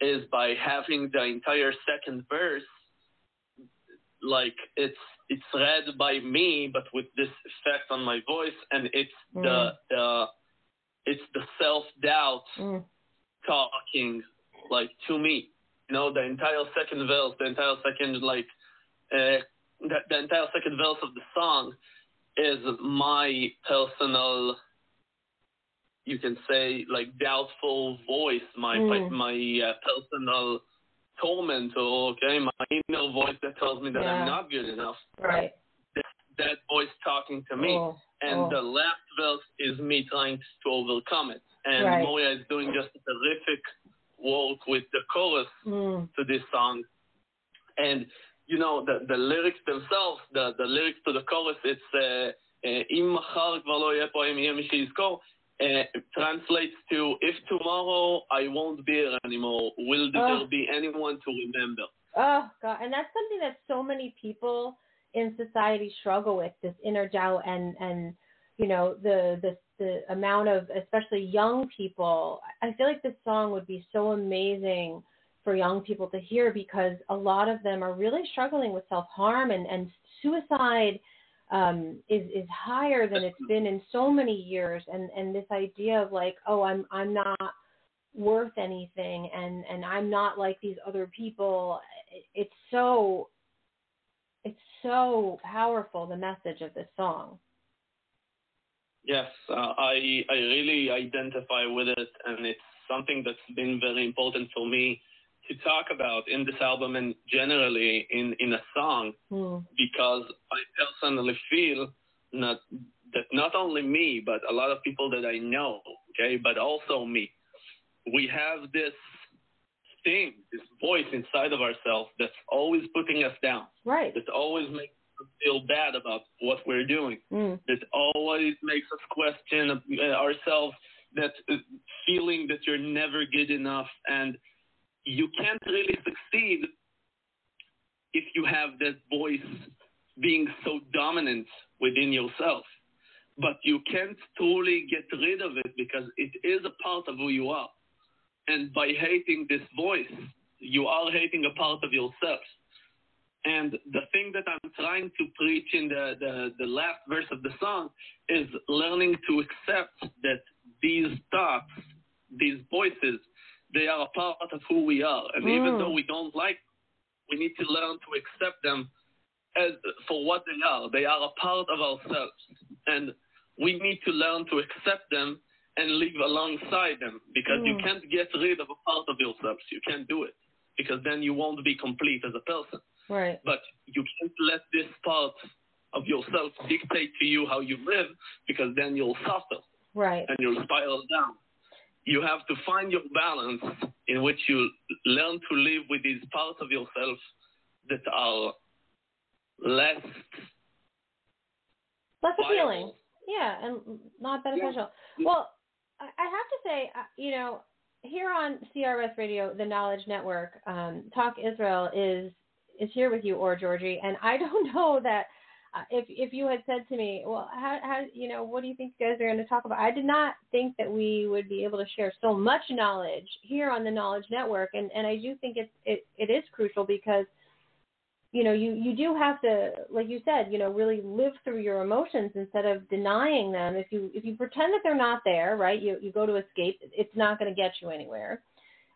is by having the entire second verse like it's it's read by me but with this effect on my voice and it's mm. the the it's the self doubt mm talking like to me. You know, the entire second verse, the entire second like uh, the, the entire second verse of the song is my personal you can say like doubtful voice, my mm. my uh, personal torment or okay, my inner voice that tells me that yeah. I'm not good enough. Right. That, that voice talking to me. Oh. And oh. the last verse is me trying to overcome it and right. Moria is doing just a terrific work with the chorus mm. to this song. And you know the the lyrics themselves, the the lyrics to the chorus, it's אם מחר כבר לא יהיה פה, אם יהיה מי שיזכור, uh, translates to if tomorrow I won't be here anymore, will there Oh. be anyone to remember? Oh God, and that's something that so many people in society struggle with this inner doubt and and you know the the the amount of especially young people. I feel like this song would be so amazing for young people to hear because a lot of them are really struggling with self harm and and suicide um, is is higher than it's been in so many years. And and this idea of like oh I'm I'm not worth anything and and I'm not like these other people it's so it's so powerful the message of this song. Yes, uh, I I really identify with it, and it's something that's been very important for me to talk about in this album and generally in in a song hmm. because I personally feel not that not only me but a lot of people that I know, okay, but also me, we have this thing, this voice inside of ourselves that's always putting us down, right that always makes us feel bad about what we're doing mm. that always makes us question uh, ourselves that uh, feeling that you're never good enough and you can't really succeed if you have that voice being so dominant within yourself. But you can't truly get rid of it because it is a part of who you are. And by hating this voice you are hating a part of yourself. And the thing that I'm trying to preach in the, the, the last verse of the song is learning to accept that these thoughts, these voices, they are a part of who we are. And even Mm. though we don't like, we need to learn to accept them as for what they are. They are a part of ourselves. And we need to learn to accept them and live alongside them because you Mm. can't get rid of a part of yourself. You can't do it because then you won't be complete as a person right but you can't let this part of yourself dictate to you how you live because then you'll suffer right and you'll spiral down. You have to find your balance in which you learn to live with these parts of yourself that are less less appealing. Yeah and not beneficial. Well I, I have to say uh, you know here on CRS Radio, the Knowledge Network, um, Talk Israel is is here with you, or Gorgi, and I don't know that uh, if if you had said to me, well, how how you know what do you think you guys are going to talk about? I did not think that we would be able to share so much knowledge here on the Knowledge Network, and and I do think it's it it is crucial because you know you you do have to like you said you know really live through your emotions instead of denying them. If you if you pretend that they're not there right you you go to escape it's not going to get you anywhere.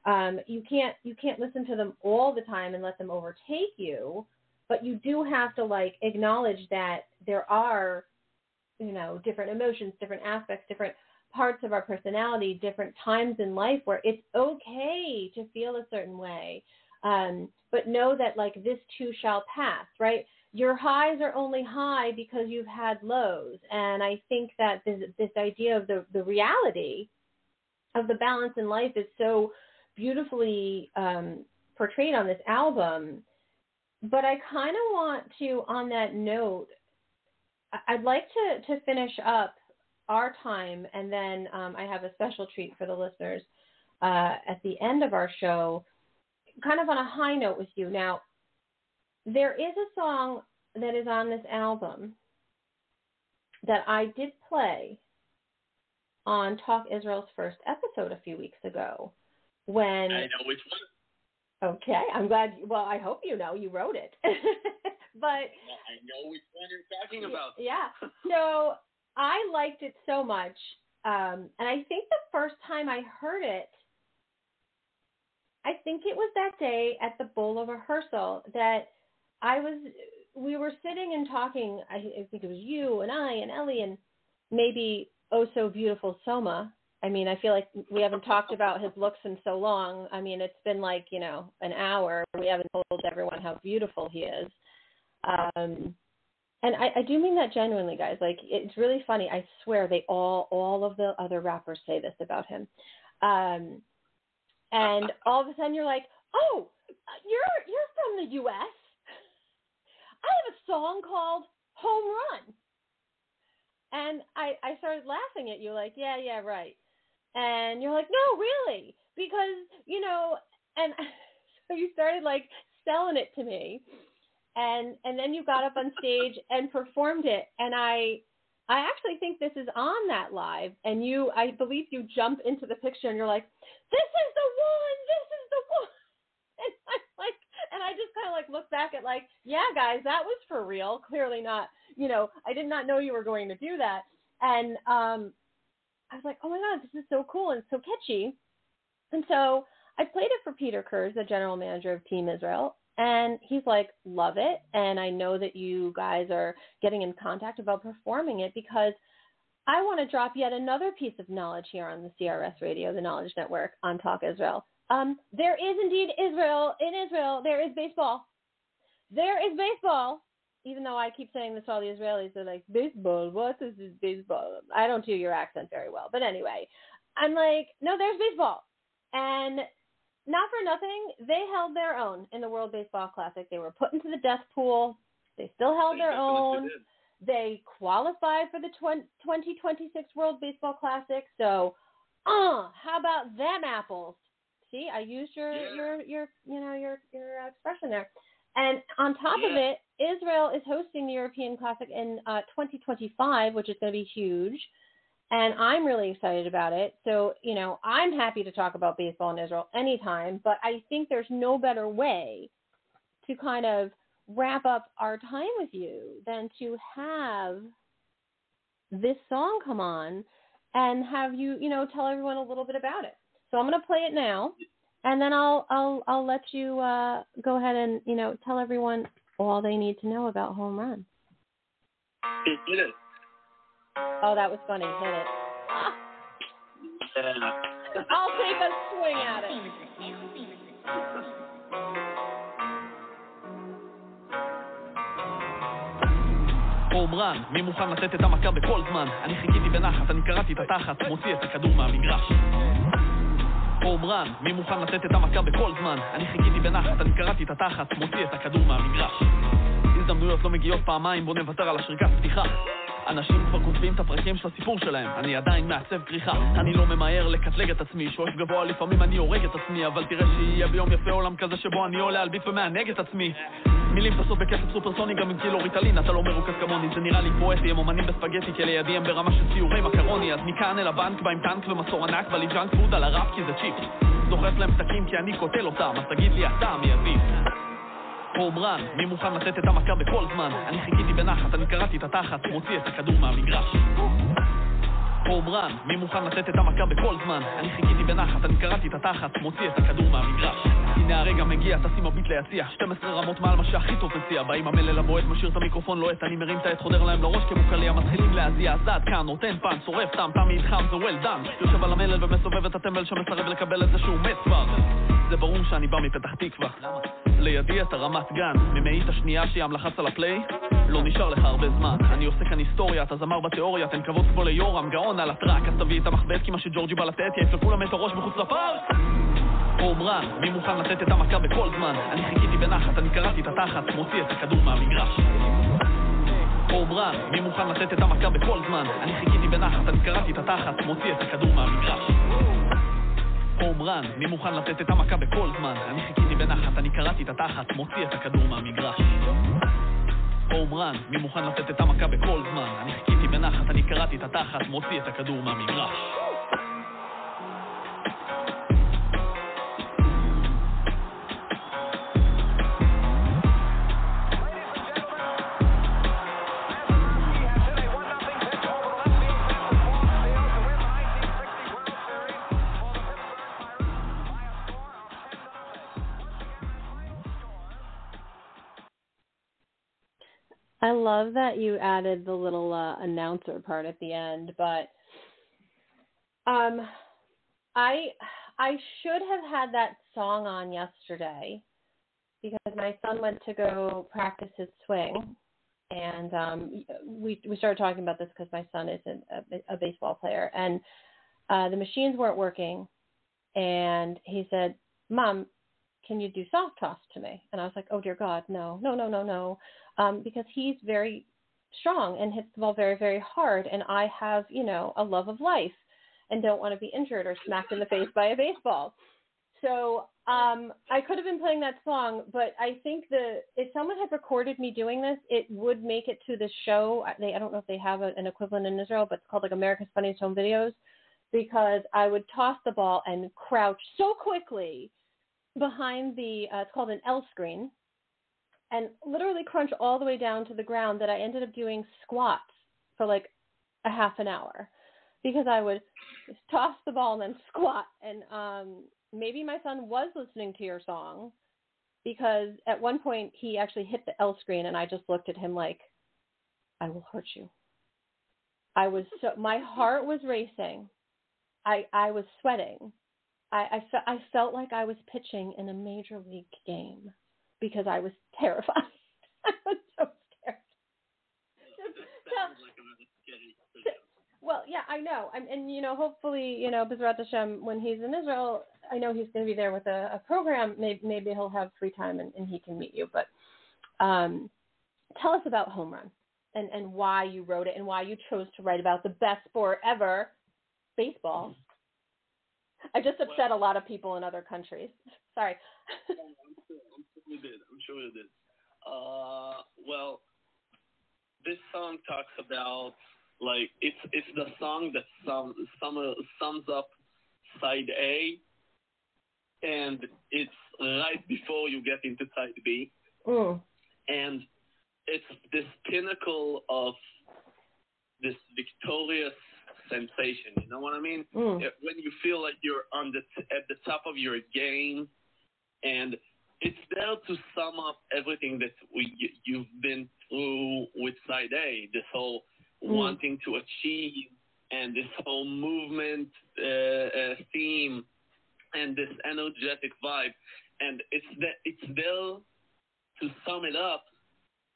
Um you can't you can't listen to them all the time and let them overtake you but you do have to like acknowledge that there are you know different emotions different aspects different parts of our personality different times in life where it's okay to feel a certain way um, but know that like this too shall pass, right? Your highs are only high because you've had lows, and I think that this this idea of the the reality of the balance in life is so beautifully um, portrayed on this album. But I kind of want to, on that note, I'd like to to finish up our time, and then um, I have a special treat for the listeners uh, at the end of our show kind of on a high note with you. Now, there is a song that is on this album that I did play on Talk Israel's first episode a few weeks ago. When I know which one. Okay, I'm glad. Well, I hope you know you wrote it, but I know which one you're talking about. yeah. So I liked it so much, um, and I think the first time I heard it, I think it was that day at the BOLA rehearsal that I was. We were sitting and talking. I, I think it was you and I and Eli and maybe oh so beautiful Soma. I mean, I feel like we haven't talked about his looks in so long. I mean, it's been like you know an hour. We haven't told everyone how beautiful he is. Um, and I, I do mean that genuinely, guys. Like it's really funny. I swear they all all of the other rappers say this about him. Um, and all of a sudden you're like, oh, you're you're from the U.S. I have a song called Home Run. and I I started laughing at you like, yeah, yeah, right. And you're like, no, really, because you know, and so you started like selling it to me, and and then you got up on stage and performed it, and I I actually think this is on that live, and you I believe you jump into the picture and you're like, this is the one, this is the one, and I'm like, and I just kind of like look back at like, yeah, guys, that was for real. Clearly not, you know, I did not know you were going to do that, and um, I was like, oh my god, this is so cool and so catchy, and so I played it for Peter Kurz, the general manager of Team Israel, and he's like, love it. And I know that you guys are getting in contact about performing it because I want to drop yet another piece of knowledge here on the CRS radio, the Knowledge Network on Talk Israel. Um, there is indeed Israel. In Israel, there is baseball. There is baseball. Even though I keep saying this to all the Israelis, they're like, baseball? What is this baseball? I don't do your accent very well. But anyway, I'm like, no, there's baseball. And not for nothing, they held their own in the World Baseball Classic. They were put into the death pool. They still held their own. They qualified for the 2026 World Baseball Classic. So, uh, how about them apples? See, I used your yeah. your your you know your your expression there. And on top yeah. of it, Israel is hosting the European Classic in uh, 2025, which is going to be huge and I'm really excited about it. So, you know, I'm happy to talk about baseball in Israel anytime, but I think there's no better way to kind of wrap up our time with you than to have this song come on and have you, you know, tell everyone a little bit about it. So I'm going to play it now, and then I'll I'll I'll let you uh, go ahead and you know tell everyone all they need to know about home run. Hit it. Oh, that was funny. Hit it. Yeah. I'll take a swing at it. רן, מי מוכן לתת את המכה בכל זמן? אני חיכיתי בנחת, אני קראתי את התחת, מוציא את הכדור מהמגרש. רן, מי מוכן לתת את המכה בכל זמן? אני חיכיתי בנחת, אני קראתי את התחת, מוציא את הכדור מהמגרש. הזדמנויות לא מגיעות פעמיים, בוא נוותר על השריקת פתיחה. אנשים כבר כותבים את הפרקים של הסיפור שלהם, אני עדיין מעצב כריכה, אני לא ממהר לקטלג את עצמי, שואף גבוה לפעמים אני הורג את עצמי, אבל תראה שיהיה ביום יפה עולם כזה שבו אני עולה על ביט ומענג את עצמי. מילים טסות בקצב סופרסוני גם עם קילו ריטלין, אתה לא מרוכז כמוני, זה נראה לי פואטי, הם אומנים בספגטי, כי לידי הם ברמה של ציורי מקרוני, אז מכאן אל הבנק בא עם טנק ומסור ענק, בא לי ג'אנק פוד על הראפ כי זה צ'יפ. דוחף להם פתקים כי אני קוטל אותם, אז תגיד לי אתה מי הום רן, מי מוכן לתת את המכה בכל זמן? אני חיכיתי בנחת, אני קראתי את התחת, מוציא את הכדור מהמגרש. הום רן, מי מוכן לתת את המכה בכל זמן? אני חיכיתי בנחת, אני קראתי את התחת, מוציא את הכדור מהמגרש. הנה הרגע מגיע, תשים הביט ליציע. 12 רמות מעל מה שהכי טוב מציע באים המלל הבועט, משאיר את המיקרופון לוהט אני מרים את העט, חודר להם לראש כמו קליע מתחילים להזיע, אז דעת כאן, נותן פן, שורף תם, תם איתכם, זה well done. יושב על המלל ומסובב את הטמבל שמסרב לקבל את זה שהוא מת כבר. זה ברור שאני בא מפתח תקווה. לידי את הרמת גן, ממאית השנייה שהיא המלחץ על הפליי לא נשאר לך הרבה זמן. אני עושה כאן היסטוריה, אתה זמר בתיאוריה תן כבוד כמו ליורם, גאון על הטראק אז תביא את המחבט כי מה שג'ורג'י בא לתת יעיף לכולם את הראש מחוץ לפארק רן, מי מוכן לתת את המכה בכל זמן? אני חיכיתי בנחת, אני קראתי את התחת, מוציא את הכדור מהמגרש. רן, מי מוכן לתת את המכה בכל זמן? אני חיכיתי בנחת, אני קראתי את התחת, מוציא את הכדור מהמגרש. הום מי מוכן לתת את המכה בכל זמן? אני חיכיתי בנחת, אני קראתי את התחת, מוציא את הכדור מהמגרש. הום רן, מי מוכן לתת את המכה בכל זמן? אני חיכיתי בנחת, אני קראתי את התחת, מוציא את הכדור מהמגרש. Love that you added the little uh, announcer part at the end, but um, I I should have had that song on yesterday because my son went to go practice his swing, and um, we we started talking about this because my son is a, a baseball player, and uh, the machines weren't working, and he said, "Mom, can you do soft toss to me?" And I was like, "Oh dear God, no, no, no, no, no." Um, because he's very strong and hits the ball very, very hard. And I have, you know, a love of life and don't want to be injured or smacked in the face by a baseball. So um, I could have been playing that song, but I think the if someone had recorded me doing this, it would make it to the show. They I don't know if they have a, an equivalent in Israel, but it's called like America's Funniest Home Videos, because I would toss the ball and crouch so quickly behind the uh, it's called an L screen, and literally crunch all the way down to the ground that I ended up doing squats for like a half an hour because I would toss the ball and then squat and um maybe my son was listening to your song because at one point he actually hit the L screen and I just looked at him like, I will hurt you. I was so, my heart was racing. I, I was sweating. I, I, fe- I felt like I was pitching in a major league game because I was terrified. I was so scared. well, yeah, I know. And, and you know, hopefully, you know, Bezrat Hashem, when he's in Israel, I know he's going to be there with a, a program. Maybe, maybe he'll have free time and, and he can meet you. But um, tell us about Home Run and, and why you wrote it and why you chose to write about the best sport ever, baseball. I just upset well, a lot of people in other countries. Sorry. I'm, sure, I'm sure you did. I'm sure you did. Uh, well, this song talks about like it's it's the song that sum, sum, sums up side A and it's right before you get into side B. Mm. And it's this pinnacle of this victorious sensation. You know what I mean? Mm. When you feel like you're on the t- at the top of your game, and it's there to sum up everything that we you've been through with side A. This whole mm. wanting to achieve and this whole movement uh, uh, theme and this energetic vibe. And it's the, it's there to sum it up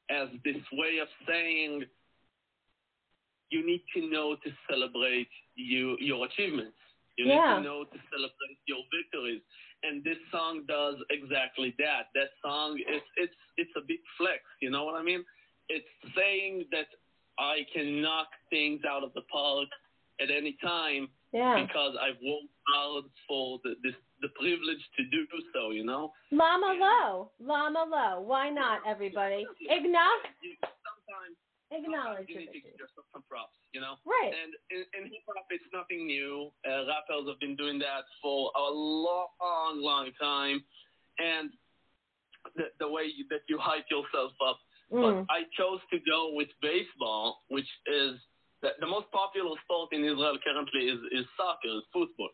as this way of saying you need to know to celebrate you, your achievements. You yeah. need to know to celebrate your victories. And this song does exactly that. That song is it's it's a big flex, you know what I mean? It's saying that I can knock things out of the park at any time yeah. because I've worked hard for the, this, the privilege to do so, you know? Lama Low. Lama Low. Why not, everybody? Acknowledge. Sometimes, Acknowledge need to give yourself some props, you know? Right. And in, in hip hop, it's nothing new. Uh, rappers have been doing that for a long, long time. And the, the way you, that you hype yourself up. Mm. But I chose to go with baseball, which is the, the most popular sport in Israel currently is, is soccer, is football.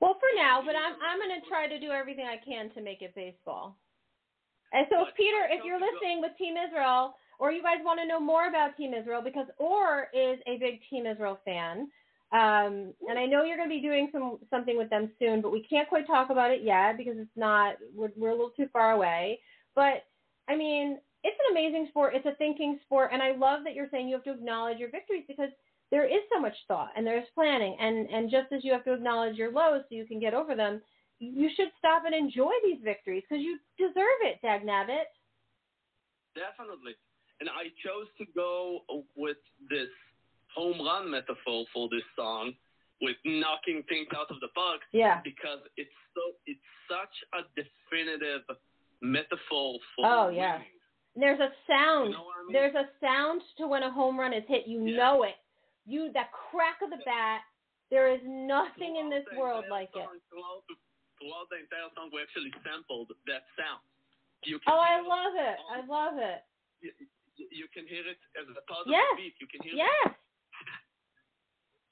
Well, for now, but I'm I'm going to try to do everything I can to make it baseball. And so, if Peter, if you're listening with Team Israel, or you guys want to know more about Team Israel, because Or is a big Team Israel fan, um, and I know you're going to be doing some something with them soon, but we can't quite talk about it yet because it's not we're, we're a little too far away. But I mean, it's an amazing sport. It's a thinking sport, and I love that you're saying you have to acknowledge your victories because there is so much thought and there's planning, and and just as you have to acknowledge your lows so you can get over them, you should stop and enjoy these victories because you deserve it, Dag Nabbit. Definitely, and I chose to go with this home run metaphor for this song with knocking things out of the park. Yeah. Because it's so it's such a definitive metaphor for Oh yeah. There's a sound. You know I mean? There's a sound to when a home run is hit. You Yeah. know it. You that crack of the bat. There is nothing in this world like it. Throughout the, throughout the entire song, we actually sampled that sound. Oh, I love it. I love it. You, can hear it as a part Yes. of the beat. You can hear it. Yes.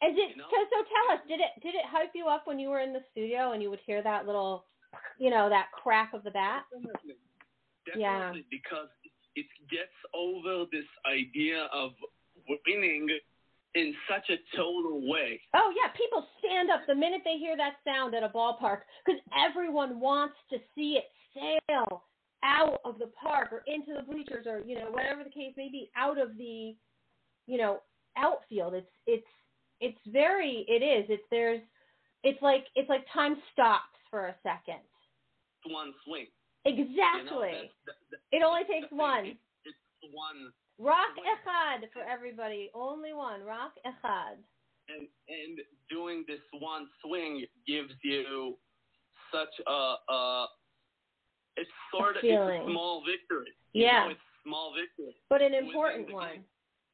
And did You know? so so tell us, did it did it hype you up when you were in the studio and you would hear that little you know, that crack of the bat? Definitely. Yeah. Because it, it gets over this idea of winning in such a total way. Oh yeah, people stand up the minute they hear that sound at a ballpark because everyone wants to see it sail out of the park or into the bleachers or you know whatever the case may be, out of the you know outfield. It's it's it's very it is it's there's it's like it's like time stops for a second. One swing. You know, Exactly. that's the- the- It only takes one. It, it's one Rock echad for everybody. Only one. Rock echad. And and doing this one swing gives you such a, a it's sort of it's a small victory. You yeah. Know, it's small victory. But an important one.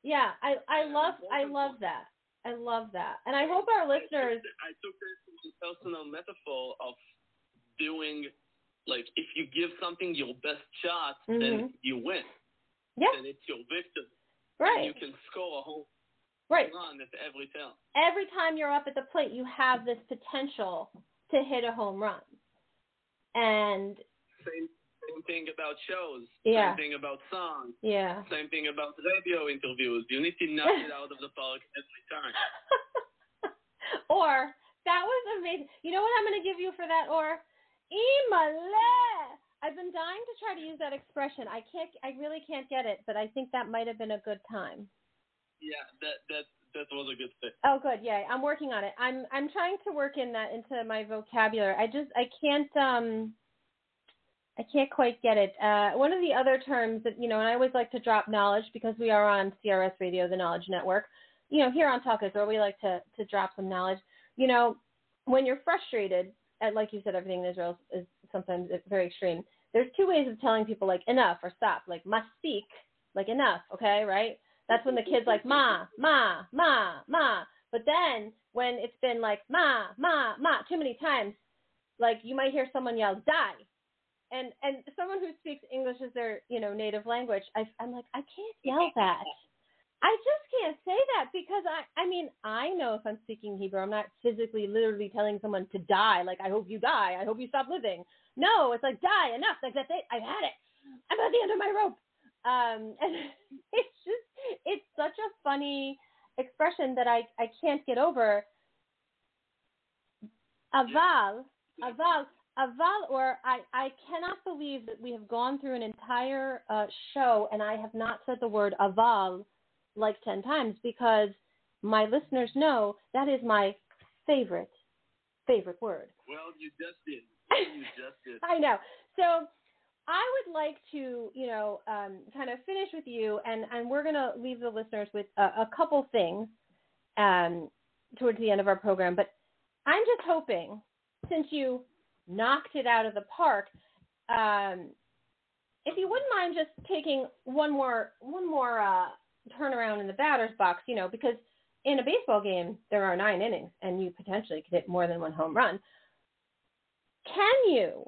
Yeah, I I love I love that. I love that, and I hope our listeners. I took this personal metaphor of doing, like, if you give something your best shot, mm-hmm. then you win. Yeah. Then it's your victory. Right. And you can score a whole right. run at every turn. Every time you're up at the plate, you have this potential to hit a home run. And same same thing about shows. Yeah. Same thing about songs. Yeah. Same thing about radio interviews. You need to knock it out of the park every time. or that was amazing. You know what I'm going to give you for that? Or imale. I've been dying to try to use that expression. I can't. I really can't get it, but I think that might have been a good time. Yeah, that that that was a good thing. Oh, good. Yeah, I'm working on it. I'm I'm trying to work in that into my vocabulary. I just I can't um I can't quite get it. Uh, one of the other terms that you know, and I always like to drop knowledge because we are on CRS Radio, the Knowledge Network. You know, here on Talk Is where we like to to drop some knowledge. You know, when you're frustrated, at, like you said, everything in Israel is, sometimes very extreme. There's two ways of telling people like enough or stop, like must speak, like enough, okay, right? That's when the kid's like ma, ma, ma, ma. But then when it's been like ma, ma, ma too many times, like you might hear someone yell die and and someone who speaks English as their you know native language, I, I'm like I can't yell that. I just can't say that because I I mean I know if I'm speaking Hebrew, I'm not physically literally telling someone to die. Like I hope you die. I hope you stop living. No, it's like die enough. Like that's it. I've had it. I'm at the end of my rope. Um, and it's just it's such a funny expression that I I can't get over. Aval, aval Aval, or I, I cannot believe that we have gone through an entire uh, show and I have not said the word aval like 10 times because my listeners know that is my favorite, favorite word. Well, you just did. You just did. I know. So I would like to, you know, um, kind of finish with you, and, and we're going to leave the listeners with a, a couple things um, towards the end of our program. But I'm just hoping, since you knocked it out of the park. Um, if you wouldn't mind just taking one more one more uh, turnaround in the batter's box, you know, because in a baseball game there are nine innings and you potentially could hit more than one home run. Can you?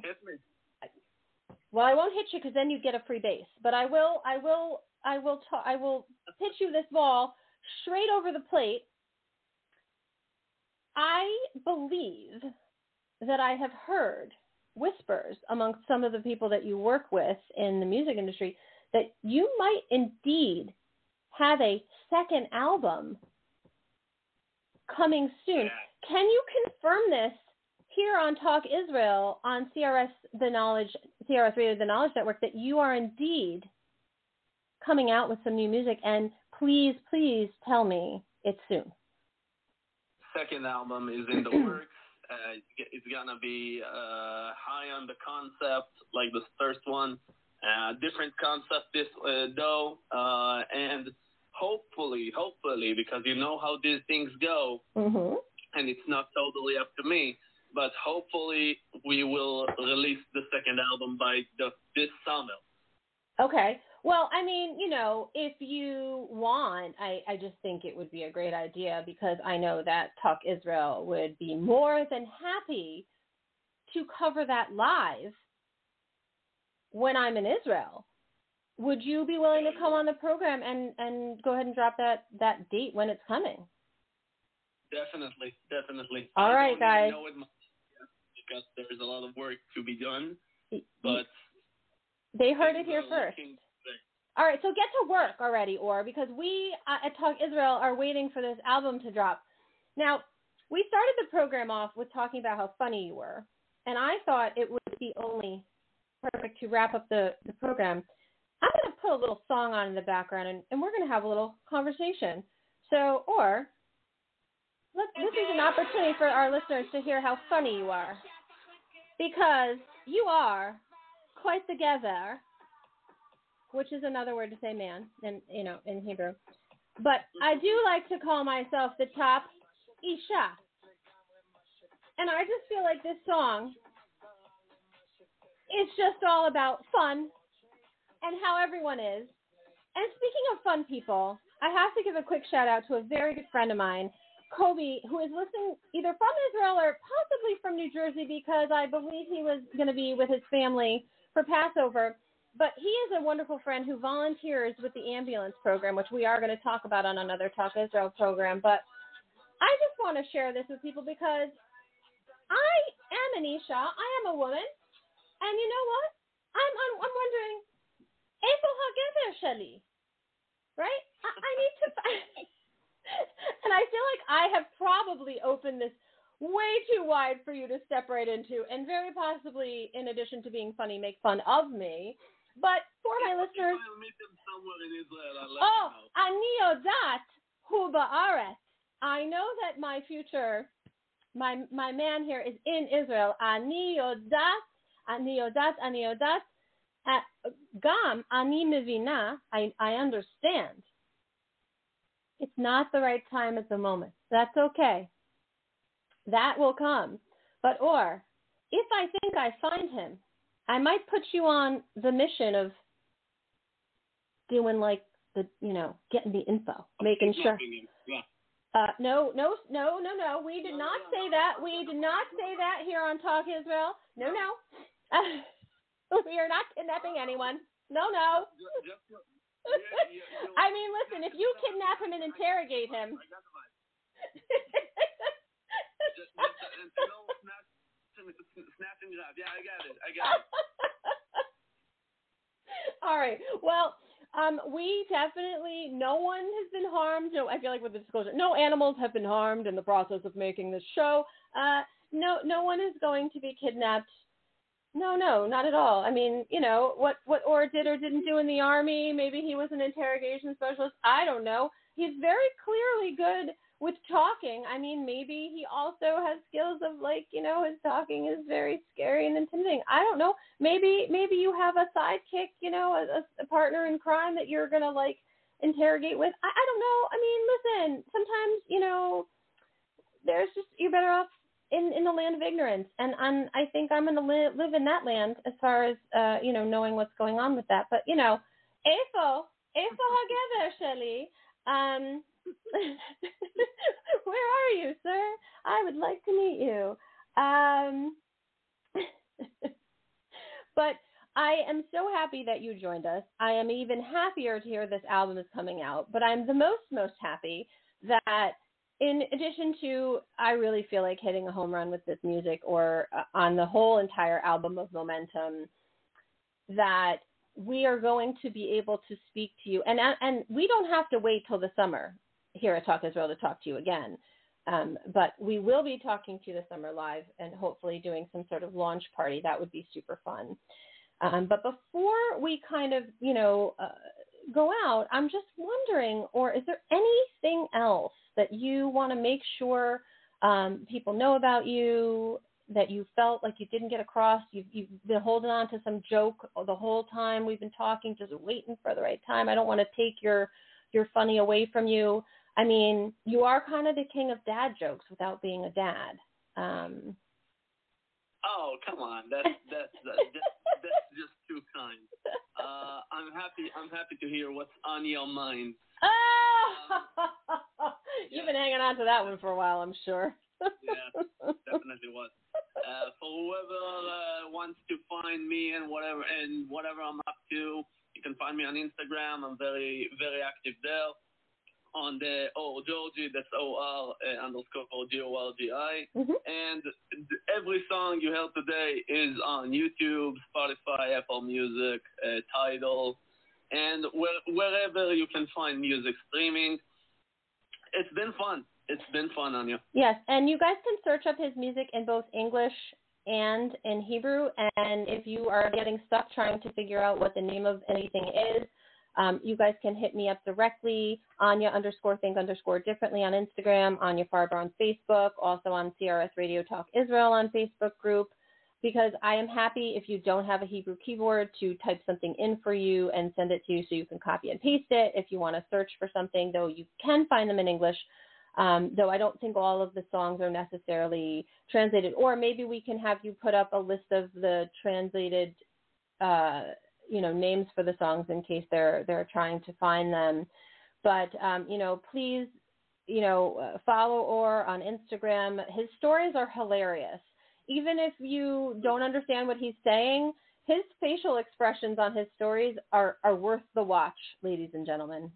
Well, I won't hit you because then you get a free base. But I will, I will, I will, ta- I will pitch you this ball straight over the plate. I believe that I have heard whispers amongst some of the people that you work with in the music industry that you might indeed have a second album coming soon. Can you confirm this here on Talk Israel on CRS the Knowledge CRS Radio the Knowledge Network that you are indeed coming out with some new music and please please tell me it's soon. Second album is in the works. Uh, it's gonna be uh, high on the concept, like the first one. Uh, different concept this uh, though, uh, and hopefully, hopefully, because you know how these things go, mm-hmm. and it's not totally up to me. But hopefully, we will release the second album by the, this summer. Okay. Well, I mean, you know, if you want, I, I just think it would be a great idea because I know that Talk Israel would be more than happy to cover that live when I'm in Israel. Would you be willing to come on the program and, and go ahead and drop that, that date when it's coming? Definitely, definitely. All I right, guys. because there's a lot of work to be done, but they heard it here first. All right, so get to work already, Or, because we uh, at Talk Israel are waiting for this album to drop. Now, we started the program off with talking about how funny you were, and I thought it would be only perfect to wrap up the, the program. I'm going to put a little song on in the background, and, and we're going to have a little conversation. So, Or, look, this is an opportunity for our listeners to hear how funny you are, because you are quite the gezer which is another word to say man in you know in Hebrew. But I do like to call myself the top Isha. And I just feel like this song is just all about fun and how everyone is. And speaking of fun people, I have to give a quick shout out to a very good friend of mine, Kobe, who is listening either from Israel or possibly from New Jersey because I believe he was going to be with his family for Passover. But he is a wonderful friend who volunteers with the ambulance program, which we are going to talk about on another Talk Israel program. But I just want to share this with people because I am an Isha. I am a woman. And you know what? I'm, I'm, I'm wondering, Eifo HaGever Shali? Right? I, I need to. and I feel like I have probably opened this way too wide for you to step right into, and very possibly, in addition to being funny, make fun of me. But for my listeners, oh, ani yodat hu ba'aretz. I know that my future, my my man here is in Israel. Ani yodat, ani yodat, ani yodat. Gam ani mevina. I I understand. It's not the right time at the moment. That's okay. That will come. But or if I think I find him, I might put you on the mission of doing like the you know getting the info, making sure. Yeah. Uh, no, no, no, no, no. We did not say that. We did not say that here on Talk Israel. No, no. we are not kidnapping anyone. No, no. I mean, listen. If you kidnap him and interrogate him. Yeah, I got it. I got it. All right. Well, um, we definitely, no one has been harmed. No, I feel like with the disclosure, no animals have been harmed in the process of making this show. Uh, no, no one is going to be kidnapped. No, no, not at all. I mean, you know, what, what Or did or didn't do in the army. Maybe he was an interrogation specialist. I don't know. He's very clearly good with talking, I mean, maybe he also has skills of like, you know, his talking is very scary and intimidating. I don't know. Maybe, maybe you have a sidekick, you know, a, a partner in crime that you're gonna like interrogate with. I, I don't know. I mean, listen. Sometimes, you know, there's just you're better off in in the land of ignorance, and I'm, I think I'm gonna li- live in that land as far as uh, you know, knowing what's going on with that. But you know, Efo, Efo Hagever Sheli. Um, Where are you, sir? I would like to meet you. Um, but I am so happy that you joined us. I am even happier to hear this album is coming out. But I'm the most, most happy that in addition to, I really feel like hitting a home run with this music or uh, on the whole entire album of Momentum, that we are going to be able to speak to you. And, and we don't have to wait till the summer here at Talk Israel to talk to you again. Um, but we will be talking to you this summer live and hopefully doing some sort of launch party. That would be super fun. Um, but before we kind of, you know, uh, go out, I'm just wondering, or is there anything else that you want to make sure um, people know about you that you felt like you didn't get across? You've, you've been holding on to some joke the whole time we've been talking, just waiting for the right time. I don't want to take your your funny away from you. I mean, you are kind of the king of dad jokes without being a dad. Um, oh, come on, that's that's that's, that's just too kind. Uh, I'm happy. I'm happy to hear what's on your mind. Oh, um, you've been hanging on to that one for a while, I'm sure. yeah, definitely was. Uh, for whoever uh, wants to find me and whatever and whatever I'm up to, you can find me on Instagram. I'm very very active there on the Or Gorgi, that's O R uh, underscore G O R G I. Mm-hmm. And every song you heard today is on YouTube, Spotify, Apple Music, uh, Tidal, and where, wherever you can find music streaming. It's been fun. It's been fun on you. Yes, and you guys can search up his music in both English and in Hebrew. And if you are getting stuck trying to figure out what the name of anything is, um, you guys can hit me up directly, Anya underscore think underscore differently on Instagram, Anya Farber on Facebook, also on CRS Radio Talk Israel on Facebook group. because I am happy if you don't have a Hebrew keyboard to type something in for you and send it to you so you can copy and paste it. If you want to search for something, though, you can find them in English. Um, though I don't think all of the songs are necessarily translated. Or maybe we can have you put up a list of the translated, uh, you know, names for the songs in case they're they're trying to find them. But um, you know, please, you know, uh, follow Or on Instagram. His stories are hilarious. Even if you don't understand what he's saying, his facial expressions on his stories are are worth the watch, ladies and gentlemen,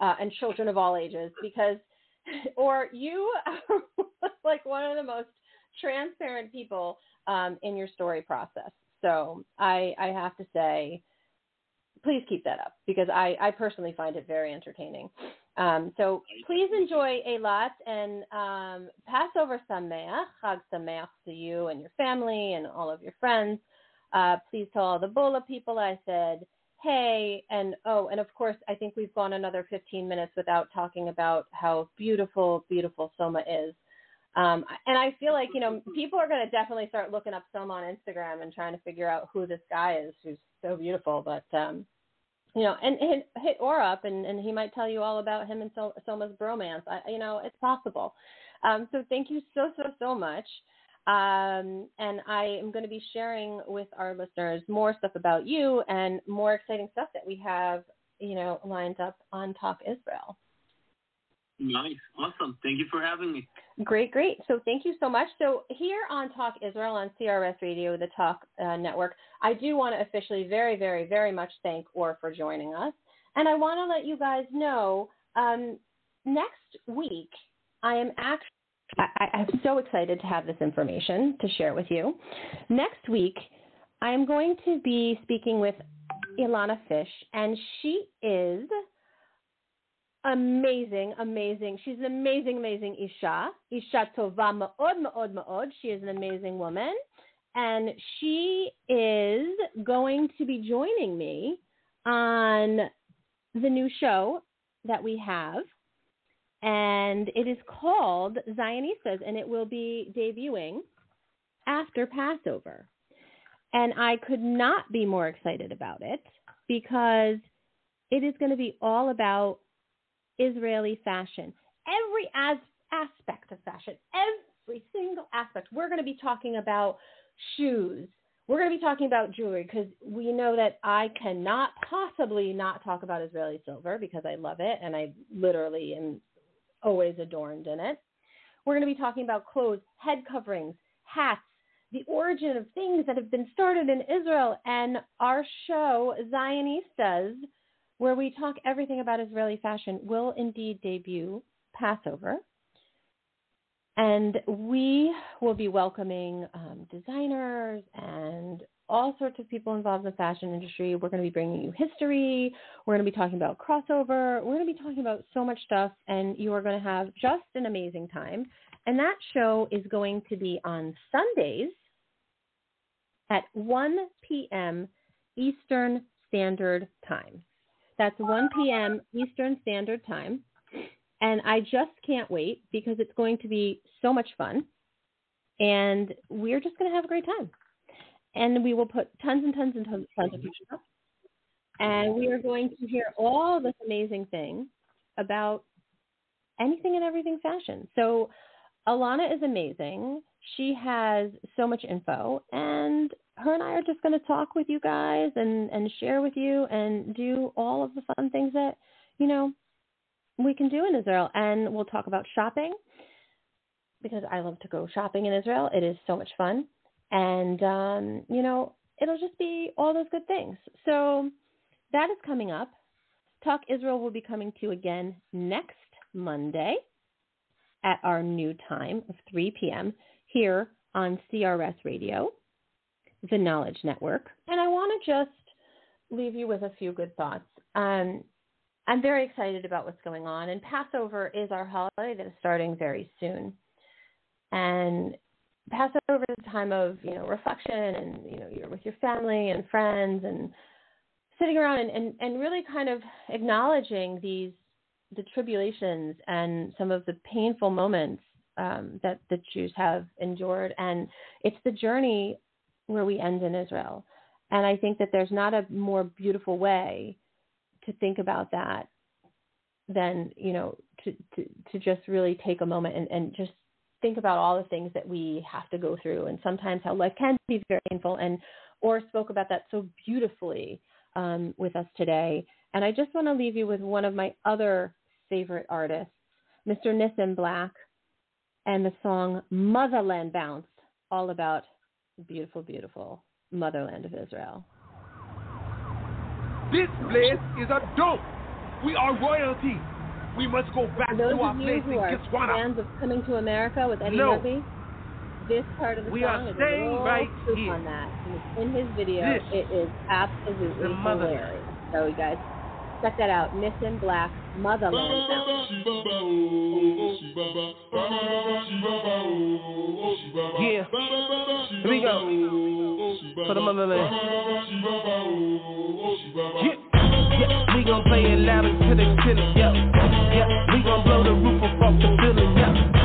uh, and children of all ages, because or you are like one of the most transparent people um, in your story process. So I, I have to say, please keep that up because I, I personally find it very entertaining. Um, so please enjoy a lot and um, Passover Sameach, Chag Sameach to you and your family and all of your friends. Uh, please tell all the BOLA people I said hey, and oh, and of course, I think we've gone another 15 minutes without talking about how beautiful, beautiful Soma is. Um, and I feel like, you know, people are going to definitely start looking up Soma on Instagram and trying to figure out who this guy is who's so beautiful. But, um, you know, and hit, hit Or up and, and he might tell you all about him and so, Soma's bromance. I, you know, it's possible. Um, so thank you so, so, so much. Um, and I am going to be sharing with our listeners more stuff about you and more exciting stuff that we have, you know, lined up on Talk Israel. Nice. Awesome. Thank you for having me. Great, great. So thank you so much. So here on Talk Israel on CRS Radio, the Talk uh, Network, I do want to officially very, very, very much thank Or for joining us. And I want to let you guys know um, next week I am actually I, I'm so excited to have this information to share with you. Next week, I am going to be speaking with Ilana Fish, and she is amazing, amazing. She's an amazing, amazing Isha. Isha Tova Ma'od, Ma'od, Ma'od. She is an amazing woman. And she is going to be joining me on the new show that we have and it is called Zionistas, and it will be debuting after Passover. And I could not be more excited about it because it is going to be all about Israeli fashion. Every as- aspect of fashion, every single aspect. We're going to be talking about shoes. We're going to be talking about jewelry because we know that I cannot possibly not talk about Israeli silver because I love it and I literally am always adorned in it. We're going to be talking about clothes, head coverings, hats, the origin of things that have been started in Israel, and our show, Zionistas, where we talk everything about Israeli fashion, will indeed debut Passover. And we will be welcoming um, designers and all sorts of people involved in the fashion industry. We're going to be bringing you history. We're going to be talking about crossover. We're going to be talking about so much stuff, and you are going to have just an amazing time. And that show is going to be on Sundays at 1 p.m. Eastern Standard Time. That's 1 p.m. Eastern Standard Time. And I just can't wait because it's going to be so much fun. And we're just going to have a great time and we will put tons and tons and tons, tons of pictures up. And we are going to hear all this amazing thing about anything and everything fashion. So Alana is amazing. She has so much info, and her and I are just going to talk with you guys and and share with you and do all of the fun things that you know we can do in Israel. And we'll talk about shopping because I love to go shopping in Israel. It is so much fun and um, you know it'll just be all those good things. So that is coming up. Talk Israel will be coming to you again next Monday at our new time of 3 p.m. here on CRS Radio, the Knowledge Network. And I want to just leave you with a few good thoughts. Um, I'm very excited about what's going on, and Passover is our holiday that is starting very soon. And Passover is a time of you know reflection, and you know you're with your family and friends, and sitting around and, and, and really kind of acknowledging these the tribulations and some of the painful moments um, that the Jews have endured, and it's the journey where we end in Israel. And I think that there's not a more beautiful way to think about that than, you know, to, to, to just really take a moment and, and just think about all the things that we have to go through and sometimes how life can be very painful. And Or spoke about that so beautifully um, with us today. And I just want to leave you with one of my other favorite artists, Mr. Nissim Black, and the song Motherland Bounce, all about beautiful, beautiful motherland of Israel. This place is a dope. We are royalty. We must go back those to our of you place who in are Botswana. fans of Coming to America with Eddie No. Murphy, this part of the We song are is a staying right here. on that. In his video. This it is absolutely hilarious. So you guys, check that out. Nissim Black, Motherland. Yeah. Here we go. For the motherland. Yeah. Yeah. We gon' play it loud until they feel it. Yeah. Yeah. We gon' blow the roof off off the building. Yeah.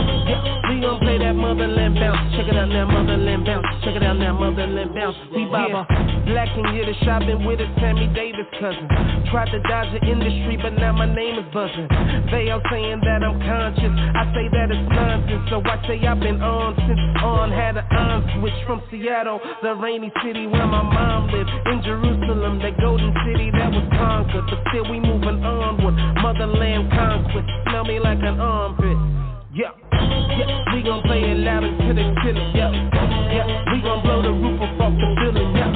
We gon' play that motherland bounce. Check it out now, motherland bounce. Check it out now, motherland bounce. We baba. Black and yeah, the shopping with a Sammy Davis cousin. Tried to dodge the industry, but now my name is buzzing. They all saying that I'm conscious. I say that it's nonsense. So I say I've been on since on. Had an on switch from Seattle, the rainy city where my mom lived. In Jerusalem, the golden city that was conquered. But still we moving onward. Motherland conquest. Smell me like an armpit. Yeah, yeah, we gon' play it loud until they feel it. Yeah, yeah, we gon' blow the roof off the building. Yeah,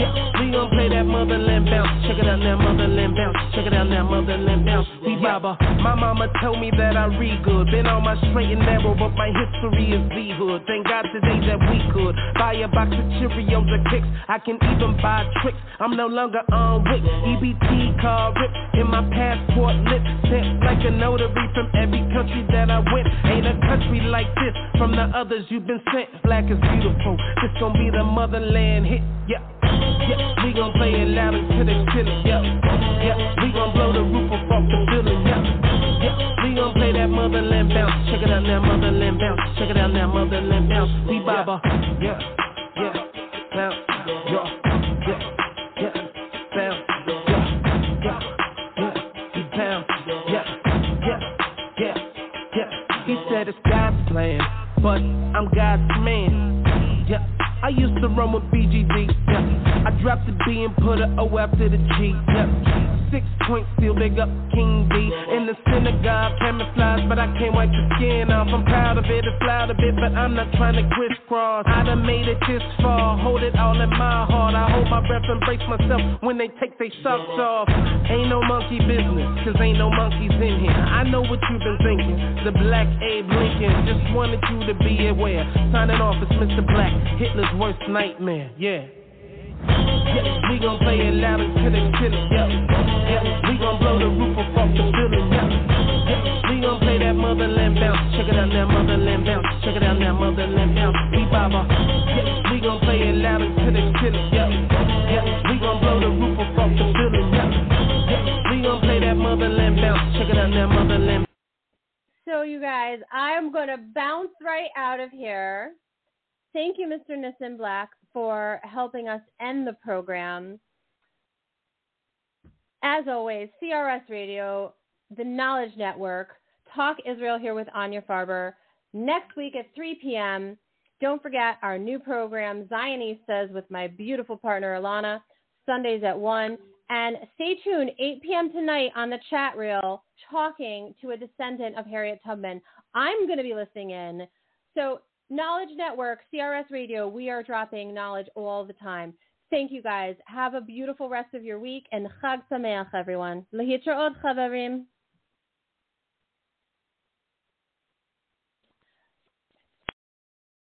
yeah, we gon' play that motherland bounce. Check it out now, motherland bounce. Check it out now, motherland bounce. We baba. My mama told me that I read good. Been on my straight and narrow, but my history is Z hood. Thank God today that we could buy a box of Cheerios or kicks. I can even buy tricks. I'm no longer on wick. EBT card ripped in my passport lip. Sent like a notary from every country that I went. Ain't a country like this from the others you've been sent. Black is beautiful. This gon' be the motherland hit. Yeah, yeah. We gon' play it loud until they feel it. Yeah, yeah. We gon' blow the roof off the building. Yeah, yeah. We gon' play that motherland bounce. Check it out now, motherland bounce. Check it out now, motherland bounce. We baba. Yeah, yeah. Bounce. Yeah, yeah, yeah. Bounce. He said it's God's plan, but I'm God's man. Yeah. I used to run with BGD, yeah. I dropped the B and put a O after the G, yeah. Six points, still big up King B. In the synagogue, camouflage, but I can't wipe the skin off. I'm proud of it, it's loud a bit, but I'm not trying to crisscross. I done made it this far, hold it all in my heart. I hold my breath and brace myself when they take their socks off. Ain't no monkey business, cause ain't no monkeys in here. I know what you've been thinking. The black Abe Lincoln, just wanted you to be aware. Signing off, it's Mr. Black, Hitler's worst nightmare, yeah. Yeah, we gon' play it loud until they feel yeah. Yeah, we gon' blow the roof off off the building, yeah. Yeah, we gon' play that motherland bounce. Check it out now, motherland bounce. Check it out now, motherland bounce. We baba. Yeah, we gon' play it loud until they feel yeah. Yeah, we gon' blow the roof off off the building, yeah. Yeah, we gon' play that motherland bounce. Check it out now, motherland. So, you guys, I'm to bounce right out of here. Thank you, Mr. Nissim Black, for helping us end the program. As always, CRS Radio, the Knowledge Network, Talk Israel here with Anya Farber. Next week at 3 p.m., don't forget our new program, Zionistas, with my beautiful partner, Alana, Sundays at 1. And stay tuned, 8 p.m. tonight on the chat reel, talking to a descendant of Harriet Tubman. I'm going to be listening in. So, Knowledge Network, CRS Radio, we are dropping knowledge all the time. Thank you guys. Have a beautiful rest of your week and Chag Sameach, everyone. Lehitraot, Chavarim.